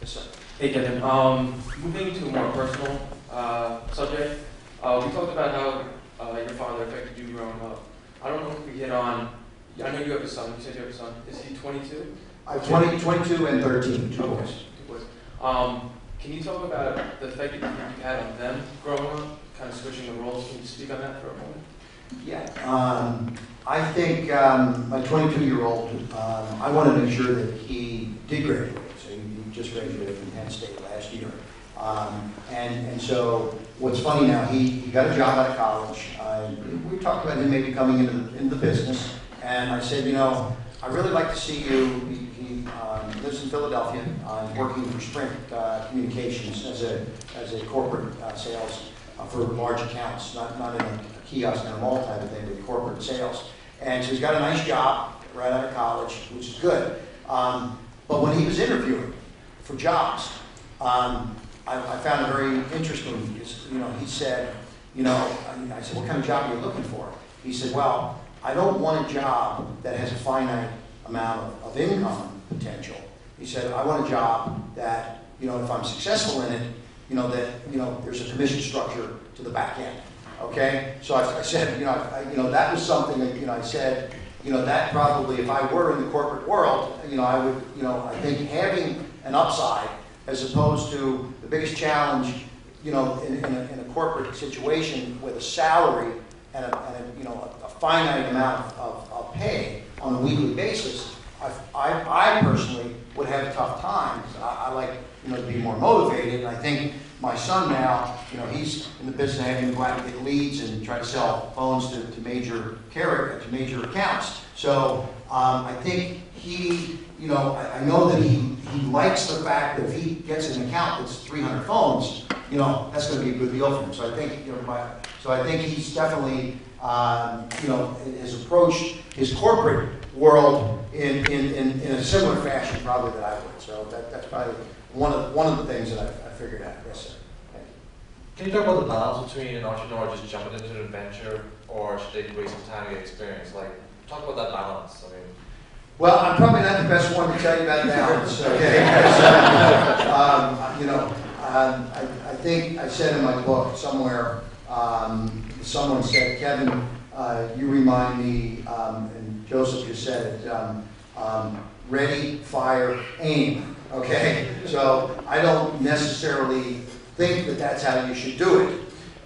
Yes, sir. Hey Kevin, um, moving to a more personal uh, subject, uh, we talked about how uh, your father affected you growing up. I don't know if we hit on, I know you have a son, you said you have a son, is he 22? I have 20, 22 and 13, two boys. Two boys. Um, can you talk about the effect that you had on them growing up, kind of switching the roles? Can you speak on that for a moment? Yeah, um, I think, um, my twenty-two-year-old, um, I wanted to make sure that he did graduate. So he just graduated from Penn State last year. Um, and, and so, what's funny now, he, he got a job out of college. Uh, we talked about him maybe coming into, the- into the business. And I said, you know, I'd really like to see you, um, lives in Philadelphia, uh, working for Sprint, uh, Communications as a, as a corporate, uh, sales, uh, for large accounts, not, not in a kiosk and a mall type of thing, but corporate sales. And so he's got a nice job right out of college, which is good. Um, but when he was interviewing for jobs, um, I, I found it very interesting because, you know, he said, you know, I, I said, what kind of job are you looking for? He said, well, I don't want a job that has a finite amount of, of income potential. He said, I want a job that, you know, if I'm successful in it, you know, that, you know, there's a commission structure to the back end. Okay? So I, I said, you know, I, you know, that was something that, you know, I said, you know, that probably, if I were in the corporate world, you know, I would, you know, I think having an upside as opposed to the biggest challenge, you know, in, in, a, in a corporate situation with a salary and a, and a you know, a finite amount of, of pay on a weekly basis, I, I, personally would have tough time. 'cause I, I like, you know, to be more motivated, and I think my son now, you know, he's in the business of having to go out and get leads and try to sell phones to, to major carrier, to major accounts. So, um, I think he, you know, I, I know that he, he likes the fact that if he gets an account that's three hundred phones, you know, that's gonna be a good deal for him. So I think, you know, my, so I think he's definitely, um, you know, has approached his corporate world in, in, in, in a similar fashion probably that I would. So that, that's probably one of, one of the things that I, I figured out. Yes, sir. Can you talk about the balance between an entrepreneur just jumping into an adventure or should they wait some time to get experience? Like, talk about that balance. I mean, Well, I'm probably not the best one to tell you about balance, okay? um, You know, um, I, I think I said in my book somewhere, um, someone said, Kevin, uh, you remind me, um, Joseph just said it, um, um, ready, fire, aim, okay? So I don't necessarily think that that's how you should do it.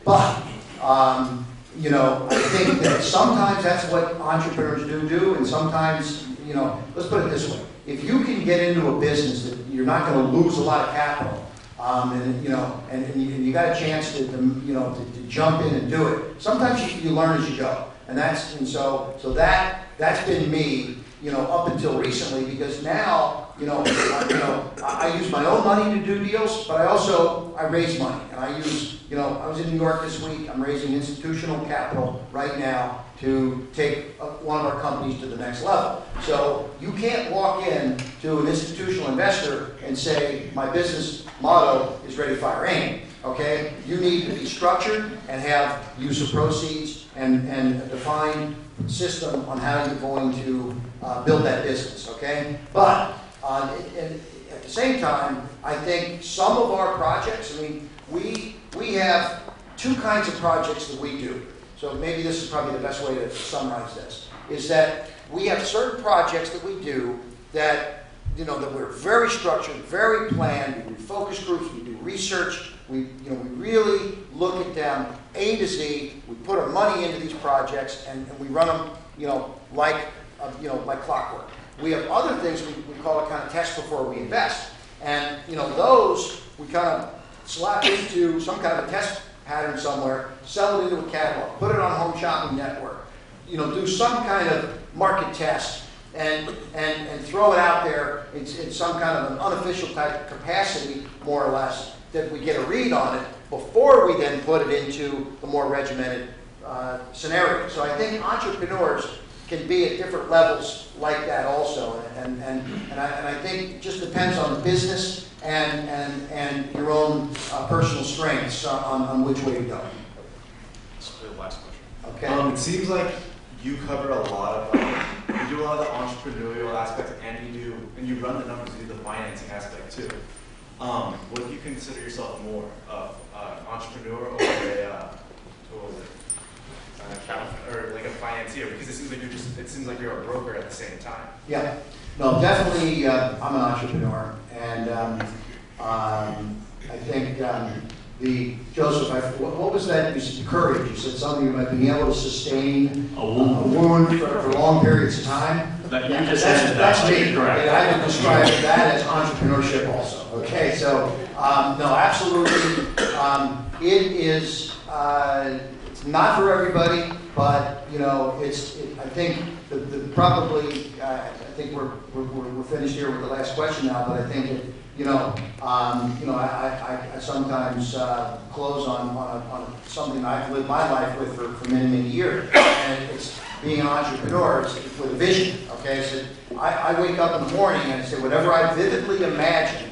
But, um, you know, I think that sometimes that's what entrepreneurs do do, and sometimes, you know, let's put it this way. If you can get into a business that you're not gonna lose a lot of capital, um, and, you know, and, and you, you got a chance to, to, you know, to, to jump in and do it, sometimes you, you learn as you go. And that's, and so, so that, that's been me, you know, up until recently, because now, you know, I, you know, I, I use my own money to do deals, but I also, I raise money. And I use, you know, I was in New York this week, I'm raising institutional capital right now to take uh, one of our companies to the next level. So you can't walk in to an institutional investor and say, my business motto is ready, fire, aim, okay? You need to be structured and have use of proceeds and, and defined system on how you're going to uh, build that business, okay? But, uh, and- and at the same time, I think some of our projects, I mean, we, we have two kinds of projects that we do. So maybe this is probably the best way to summarize this, is that we have certain projects that we do that, you know, that we're very structured, very planned, we do focus groups, we do research, we, you know, we really look at them A to Z, we put our money into these projects, and, and we run them, you know, like, uh, you know, like clockwork. We have other things we, we call it kind of test before we invest. And, you know, those, we kind of slap into some kind of a test pattern somewhere sell it into a catalog, put it on Home Shopping Network, you know, do some kind of market test and, and, and throw it out there in, in some kind of an unofficial type capacity, more or less, that we get a read on it before we then put it into the more regimented uh, scenario. So I think entrepreneurs can be at different levels like that also. And, and, and, I, and I think it just depends on the business and, and, and your own uh, personal strengths on, on which way to go. That's the last question. Okay? Um, it seems like you cover a lot of, um, you do a lot of the entrepreneurial aspect, and you do, and you run the numbers, you do the financing aspect too. Um, do you consider yourself more of, an entrepreneur or a, uh, what was it? Or like a financier, because it seems like you're just, it seems like you're a broker at the same time. Yeah, no, definitely, uh, I'm an entrepreneur, and um, um, I think um, the, Joseph, I, what what was that, you said courage, you said something about being able to sustain A wound. a wound for for long periods of time? That- you just That's, that. that's me, Correct. and I would describe that as entrepreneurship also, okay? So, um, no, absolutely, um, it is, uh, it's not for everybody, but, you know, it's, it- I think, the, the, probably, uh, I think we're, we're, we're finished here with the last question now, but I think, that, you know, um, you know, I, I- I, sometimes, uh, close on, on, a- on something I've lived my life with for, for many, many years, and it's being an entrepreneur, it's with a vision, okay? So I, I wake up in the morning and I say, whatever I vividly imagine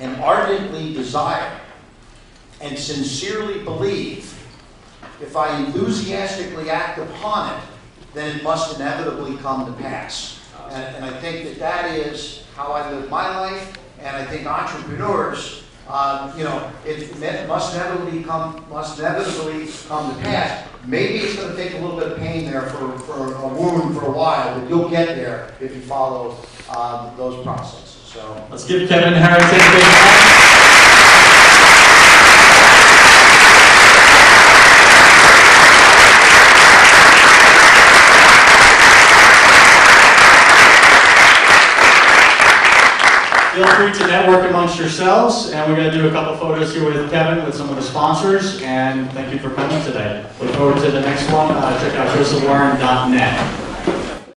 and ardently desire and sincerely believe, if I enthusiastically act upon it, then it must inevitably come to pass. And, and I think that that is how I live my life, and I think entrepreneurs, uh, you know, it must inevitably come, must inevitably come to pass. Maybe it's gonna take a little bit of pain there for, for a wound for a while, but you'll get there if you follow, um, those processes, so. Let's give Kevin Harrington a big Feel free to network amongst yourselves, and we're going to do a couple photos here with Kevin with some of the sponsors, and thank you for coming today. Look forward to the next one. Uh, Check out josephwarren.net.